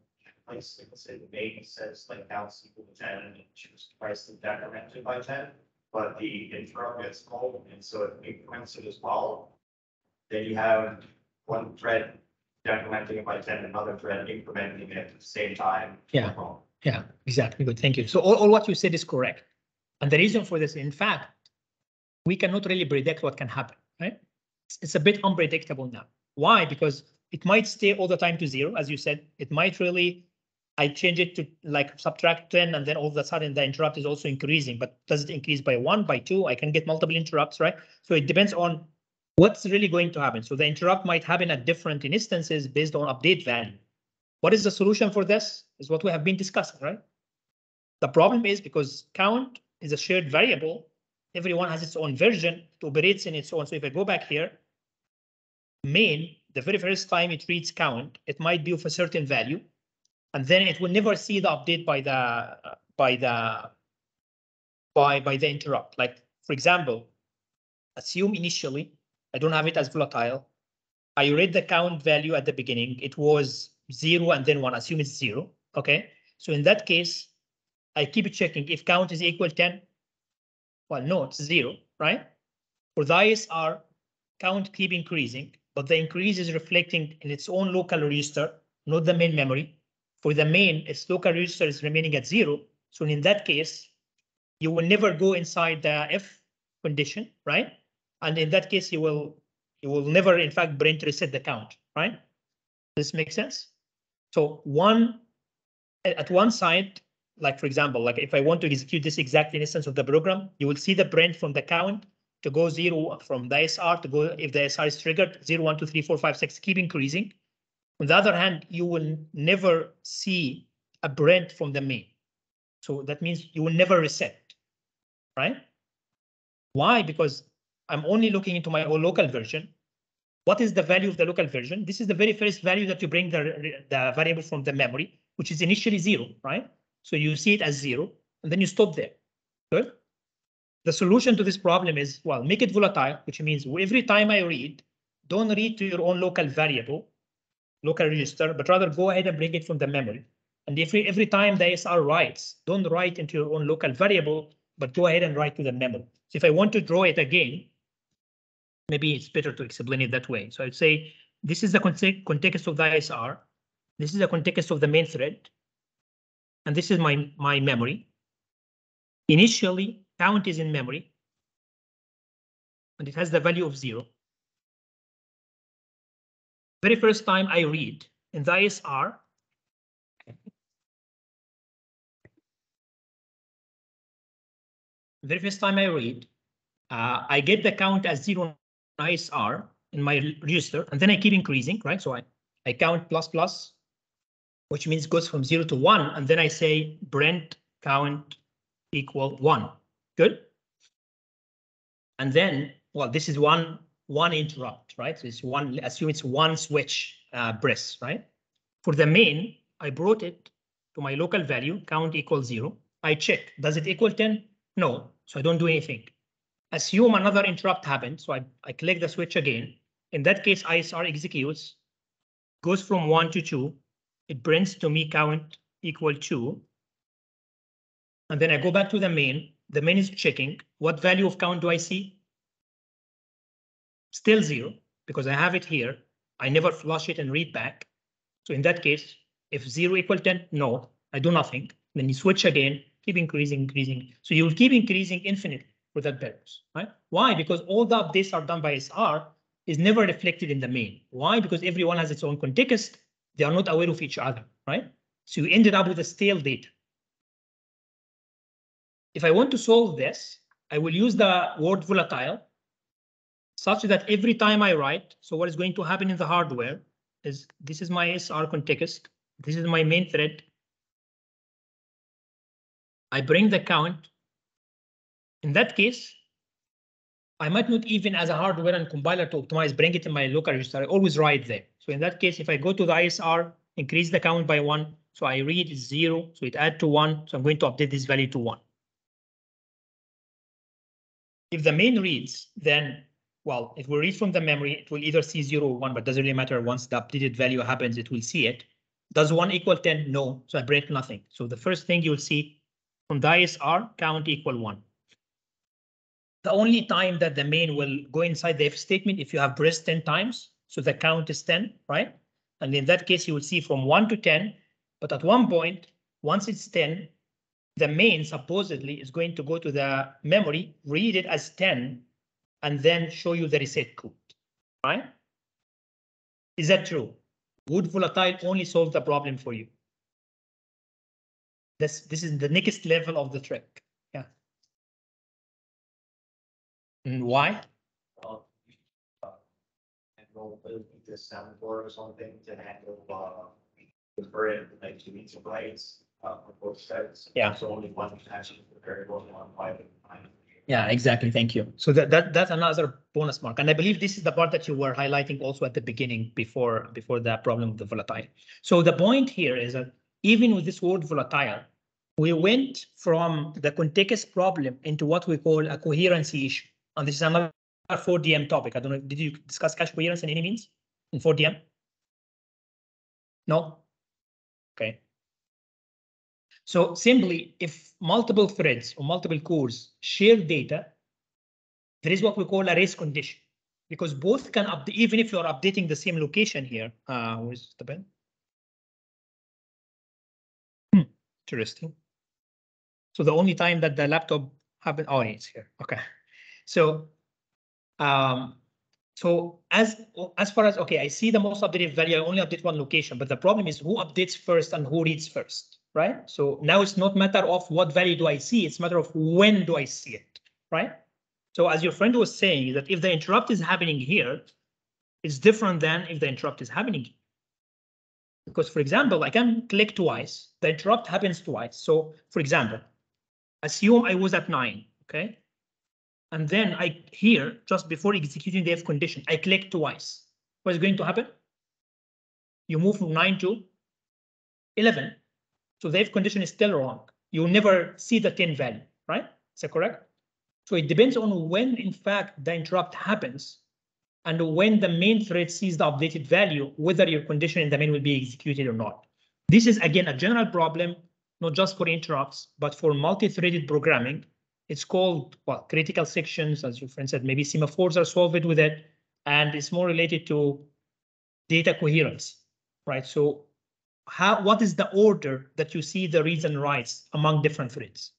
like, say the baby says like balance equal to ten and it choose twice the decremented by ten. But the interrupt gets called and so it increments it as well. Then you have one thread decrementing it by ten, and another thread incrementing it at the same time. Yeah. Yeah, exactly. Good. Thank you. So all, all what you said is correct. And the reason for this, in fact, we cannot really predict what can happen, right? It's- It's a bit unpredictable now. Why? Because it might stay all the time to zero, as you said. It might really, I change it to like subtract 10 and then all of a sudden the interrupt is also increasing, but does it increase by one, by two? I can get multiple interrupts, right? So it depends on what's really going to happen. So the interrupt might happen at different instances based on update value. What is the solution for this? Is what we have been discussing, right? The problem is because count is a shared variable, everyone has its own version, it operates in its own. So if I go back here, main, the very first time it reads count, it might be of a certain value. And then it will never see the update by the, by the, by, by the interrupt. Like, for example, assume initially, I don't have it as volatile. I read the count value at the beginning. It was zero and then one, assume it's zero. Okay, so in that case, I keep checking if count is equal 10. Well, no, it's zero, right? For the ISR, count keep increasing, but the increase is reflecting in its own local register, not the main memory. For the main, its local register is remaining at zero. So in that case, you will never go inside the if condition, right? And in that case, you will you will never, in fact, print reset the count, right? This makes sense? So one at one side, like for example, like if I want to execute this exact instance of the program, you will see the print from the count to go zero from the SR to go if the SR is triggered zero, one, two, three, four, five, six, keep increasing. On the other hand, you will never see a print from the main. So that means you will never reset, right? Why? Because I'm only looking into my own local version. What is the value of the local version? This is the very first value that you bring the, the variable from the memory, which is initially zero, right? So you see it as zero, and then you stop there. Good. The solution to this problem is, well, make it volatile, which means every time I read, don't read to your own local variable, local register, but rather go ahead and bring it from the memory. And every, every time the ISR writes, don't write into your own local variable, but go ahead and write to the memory. So if I want to draw it again, maybe it's better to explain it that way. So I'd say this is the context of the ISR. This is the context of the main thread. And this is my, my memory. Initially, count is in memory. And it has the value of zero. Very first time I read in the ISR, very first time I read, uh, I get the count as zero ISR in my register, and then I keep increasing, right? So I, I count plus plus, which means goes from zero to one, and then I say Brent count equal one. Good. And then, well, this is one one interrupt, right? So it's one, assume it's one switch uh, breath, right? For the main, I brought it to my local value, count equals zero. I check, does it equal 10? No, so I don't do anything. Assume another interrupt happened, so I, I click the switch again. In that case, ISR executes, goes from one to two. It brings to me count equal two. And then I go back to the main. The main is checking. What value of count do I see? Still zero, because I have it here. I never flush it and read back. So in that case, if zero equal 10, no, I do nothing. Then you switch again, keep increasing, increasing. So you will keep increasing infinitely for that purpose, right? Why? Because all the updates are done by SR is never reflected in the main. Why? Because everyone has its own context. They are not aware of each other, right? So you ended up with a stale data. If I want to solve this, I will use the word volatile such that every time I write, so what is going to happen in the hardware is this is my SR context. This is my main thread. I bring the count. In that case, I might not even as a hardware and compiler to optimize, bring it in my local register. I always write there. So in that case, if I go to the ISR, increase the count by one, so I read zero, so it add to one. So I'm going to update this value to one. If the main reads, then, well, it will read from the memory, it will either see zero or one, but doesn't really matter. Once the updated value happens, it will see it. Does one equal 10? No, so I print nothing. So the first thing you'll see from the ISR, count equal one. The only time that the main will go inside the if statement if you have pressed 10 times, so the count is 10, right? And in that case, you will see from 1 to 10, but at one point, once it's 10, the main supposedly is going to go to the memory, read it as 10, and then show you the reset code, right? Is that true? Would volatile only solve the problem for you? This, this is the next level of the trick, yeah. And why? uh, And we'll, we'll this sound board or something to handle, uh, for it, like two meter blades, uh, for both sides. Yeah. So only one can actually prepare both one pipe at a time. Yeah, exactly. Thank you. So that, that, that's another bonus mark. And I believe this is the part that you were highlighting also at the beginning before, before the problem of the volatile. So the point here is that even with this word volatile, we went from the context problem into what we call a coherency issue. And this is another 4DM topic. I don't know, did you discuss cache coherence in any means in 4DM? No? Okay. So simply, if multiple threads or multiple cores share data, there is what we call a race condition. Because both can update, even if you're updating the same location here, uh, where's the pen? Hmm, interesting. So the only time that the laptop happened, oh, it's here, okay. So, um, so as, as far as, okay, I see the most updated value, I only update one location, but the problem is who updates first and who reads first, right? So now it's not matter of what value do I see, it's matter of when do I see it, right? So as your friend was saying, that if the interrupt is happening here, it's different than if the interrupt is happening. Because for example, I can click twice, the interrupt happens twice. So for example, assume I was at nine, okay? And then I here, just before executing the if condition, I click twice. What's going to happen? You move from nine to 11. So the if condition is still wrong. You will never see the 10 value, right? Is that correct? So it depends on when, in fact, the interrupt happens and when the main thread sees the updated value, whether your condition in the main will be executed or not. This is, again, a general problem, not just for interrupts, but for multi-threaded programming. It's called, well, critical sections, as your friend said, maybe semaphores are solved with it, and it's more related to data coherence, right? So how, what is the order that you see the reads and writes among different threads?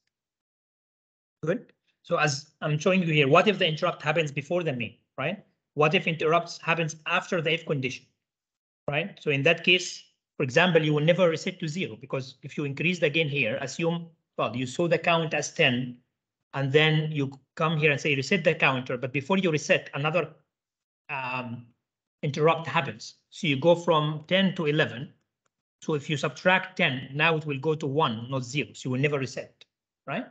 Good. So as I'm showing you here, what if the interrupt happens before the main, right? What if interrupts happens after the if condition, right? So in that case, for example, you will never reset to zero because if you increase the gain here, assume, well, you saw the count as 10 and then you come here and say reset the counter, but before you reset, another um, interrupt happens. So you go from 10 to 11. So if you subtract 10, now it will go to one, not zero. So you will never reset, right?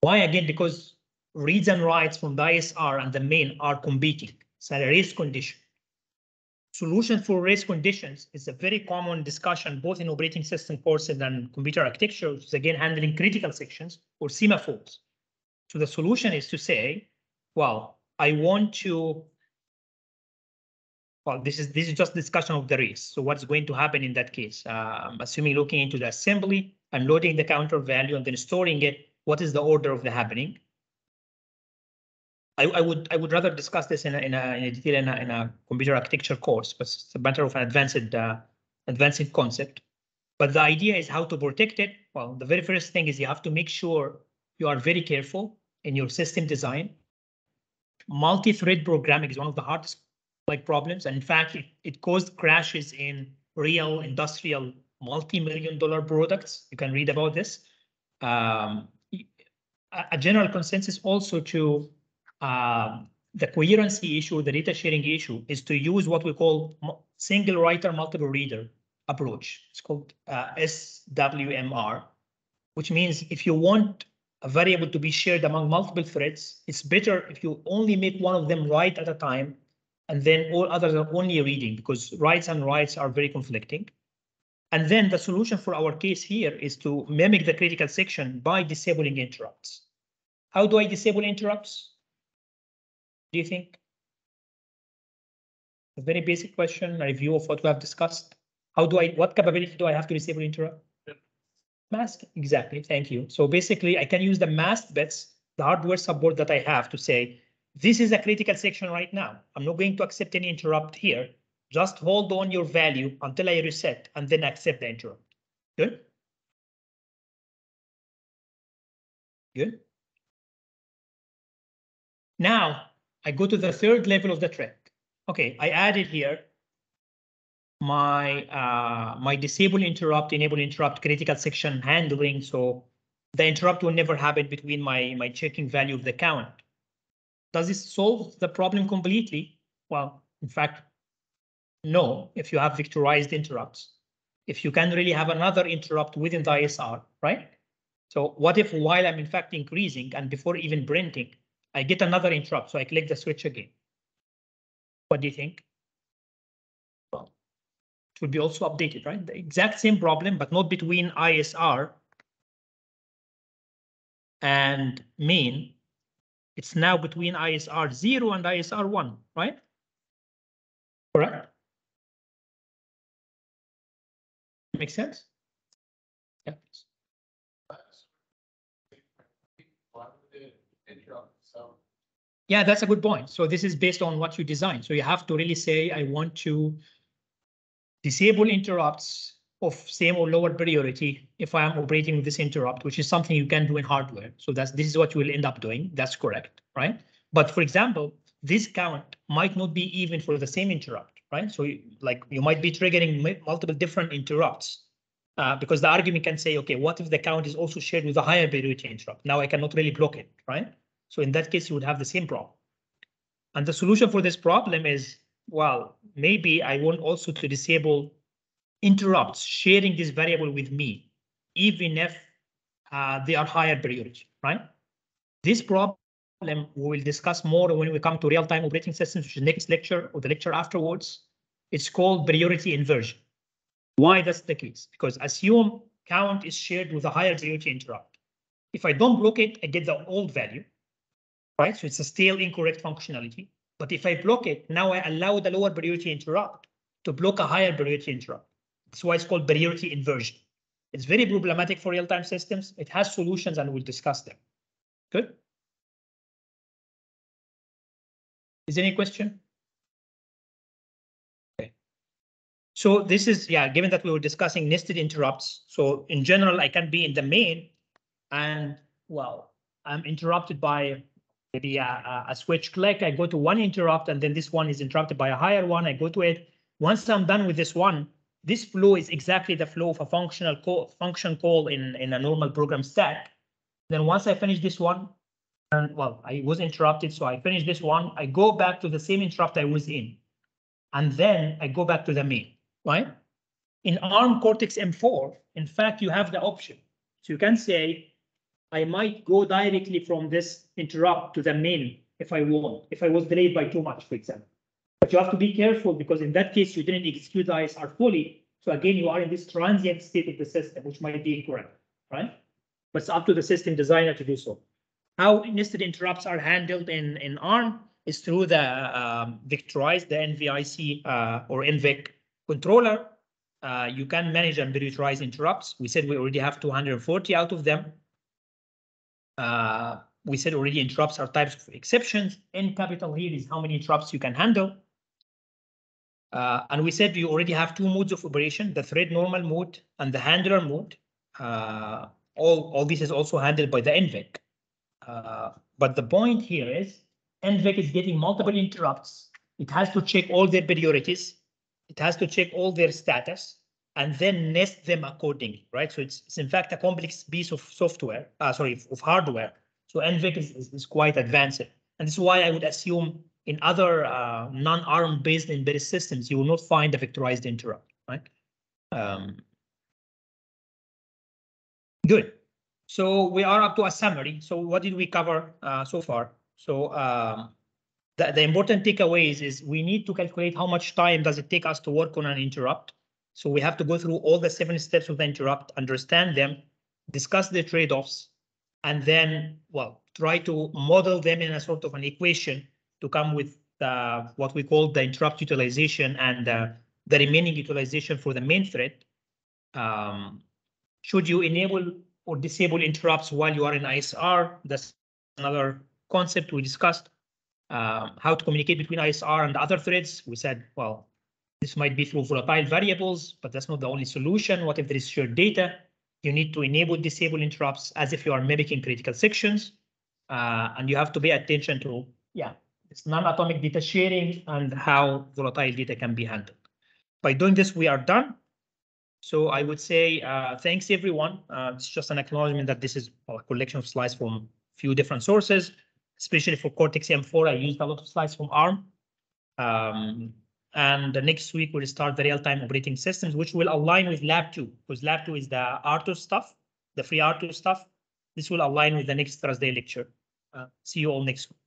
Why again? Because reads and writes from the ISR and the main are competing. It's a race condition. Solution for race conditions is a very common discussion both in operating system courses and computer architecture, which is again handling critical sections or semaphores. So the solution is to say, well, I want to well, this is this is just discussion of the race. So what's going to happen in that case? Um, assuming looking into the assembly and loading the counter value and then storing it, what is the order of the happening? I, I would I would rather discuss this in a, in a, in a detail in a, in a computer architecture course, but it's a matter of an advanced uh, advanced concept. But the idea is how to protect it. Well, the very first thing is you have to make sure you are very careful in your system design. Multi-thread programming is one of the hardest like problems. And in fact, it, it caused crashes in real industrial multi-million dollar products. You can read about this. Um, a, general consensus also to um, the coherency issue, the data sharing issue is to use what we call single writer, multiple reader approach. It's called uh, SWMR, which means if you want a variable to be shared among multiple threads, it's better if you only make one of them write at a time and then all others are only reading because writes and writes are very conflicting. And then the solution for our case here is to mimic the critical section by disabling interrupts. How do I disable interrupts? Do you think? A very basic question, a review of what we have discussed. How do I, what capability do I have to disable interrupt? Mask, exactly, thank you. So basically, I can use the mask bits, the hardware support that I have to say, this is a critical section right now. I'm not going to accept any interrupt here. Just hold on your value until I reset and then accept the interrupt. Good? Good? Now, I go to the third level of the thread. Okay, I added here my uh, my disable interrupt, enable interrupt, critical section handling. So the interrupt will never happen between my my checking value of the count. Does this solve the problem completely? Well, in fact, no, if you have vectorized interrupts. If you can really have another interrupt within the ISR, right? So what if while I'm in fact increasing and before even printing, I get another interrupt, so I click the switch again. What do you think? It will be also updated, right? The exact same problem, but not between ISR and main. It's now between ISR zero and ISR one, right? Correct? Make sense? Yeah. Why would it interrupt itself? Yeah, that's a good point. So this is based on what you design. So you have to really say, I want to disable interrupts of same or lower priority if I am operating this interrupt, which is something you can do in hardware. So that's this is what you will end up doing. That's correct, right? But for example, this count might not be even for the same interrupt, right? So you- like you might be triggering multiple different interrupts. Uh, because the argument can say, okay, what if the count is also shared with a higher priority interrupt? Now I cannot really block it, right? So in that case, you would have the same problem. And the solution for this problem is, well, maybe I want also to disable interrupts sharing this variable with me, even if uh, they are higher priority, right? This problem we will discuss more when we come to real-time operating systems, which is next lecture or the lecture afterwards. It's called priority inversion. Why that's the case? Because assume count is shared with a higher priority interrupt. If I don't block it, I get the old value right? So it's a still incorrect functionality. But if I block it, now I allow the lower priority interrupt to block a higher priority interrupt. That's why it's called priority inversion. It's very problematic for real-time systems. It has solutions and we'll discuss them. Good. Is there any question? Okay. So this is, yeah, given that we were discussing nested interrupts. So in general, I can be in the main and well, I'm interrupted by maybe a, a- switch click, I go to one interrupt and then this one is interrupted by a higher one, I go to it. Once I'm done with this one, this flow is exactly the flow of a functional call, function call in, in a normal program stack. Then once I finish this one, and well, I was interrupted, so I finish this one, I go back to the same interrupt I was in. And then I go back to the main, right? In ARM Cortex M4, in fact, you have the option. So you can say, I might go directly from this interrupt to the main if I want, if I was delayed by too much, for example. But you have to be careful because in that case, you didn't execute the ISR fully. So again, you are in this transient state of the system, which might be incorrect, right? But it's up to the system designer to do so. How nested interrupts are handled in, in ARM is through the um, vectorized, the NVIC uh, or NVIC controller. Uh, you can manage and prioritize interrupts. We said we already have 240 out of them. Uh, we said already interrupts are types of exceptions. N capital here is how many interrupts you can handle. Uh, and we said you already have two modes of operation, the thread normal mode and the handler mode. Uh, all, all this is also handled by the NVIC. Uh, but the point here is NVIC is getting multiple interrupts. It has to check all their priorities. It has to check all their status and then nest them accordingly, right? So it's, it's in fact a complex piece of software, uh, sorry, of hardware. So NVIC is, is, is quite advanced. And this is why I would assume in other uh, non-ARM based embedded systems, you will not find a vectorized interrupt, right? Um, good. So we are up to a summary. So what did we cover uh, so far? So um, the, the important takeaways is we need to calculate how much time does it take us to work on an interrupt. So we have to go through all the seven steps of the interrupt, understand them, discuss the trade-offs, and then, well, try to model them in a sort of an equation to come with uh, what we call the interrupt utilization and uh, the remaining utilization for the main thread. Um, should you enable or disable interrupts while you are in ISR? That's another concept we discussed. Um, how to communicate between ISR and other threads. We said, well, this might be through volatile variables, but that's not the only solution. What if there is shared data? You need to enable disable interrupts as if you are mimicking critical sections. Uh, and you have to pay attention to, yeah, It's non-atomic data sharing and how volatile data can be handled. By doing this, we are done. So I would say, uh, thanks everyone. Uh, it's just an acknowledgement that this is a collection of slides from a few different sources, especially for Cortex M4. I used a lot of slides from ARM. Um, and next week we'll start the real-time operating systems, which will align with Lab 2, because Lab 2 is the RTOS stuff, the FreeRTOS stuff. This will align with the next Thursday lecture. Uh, see you all next week.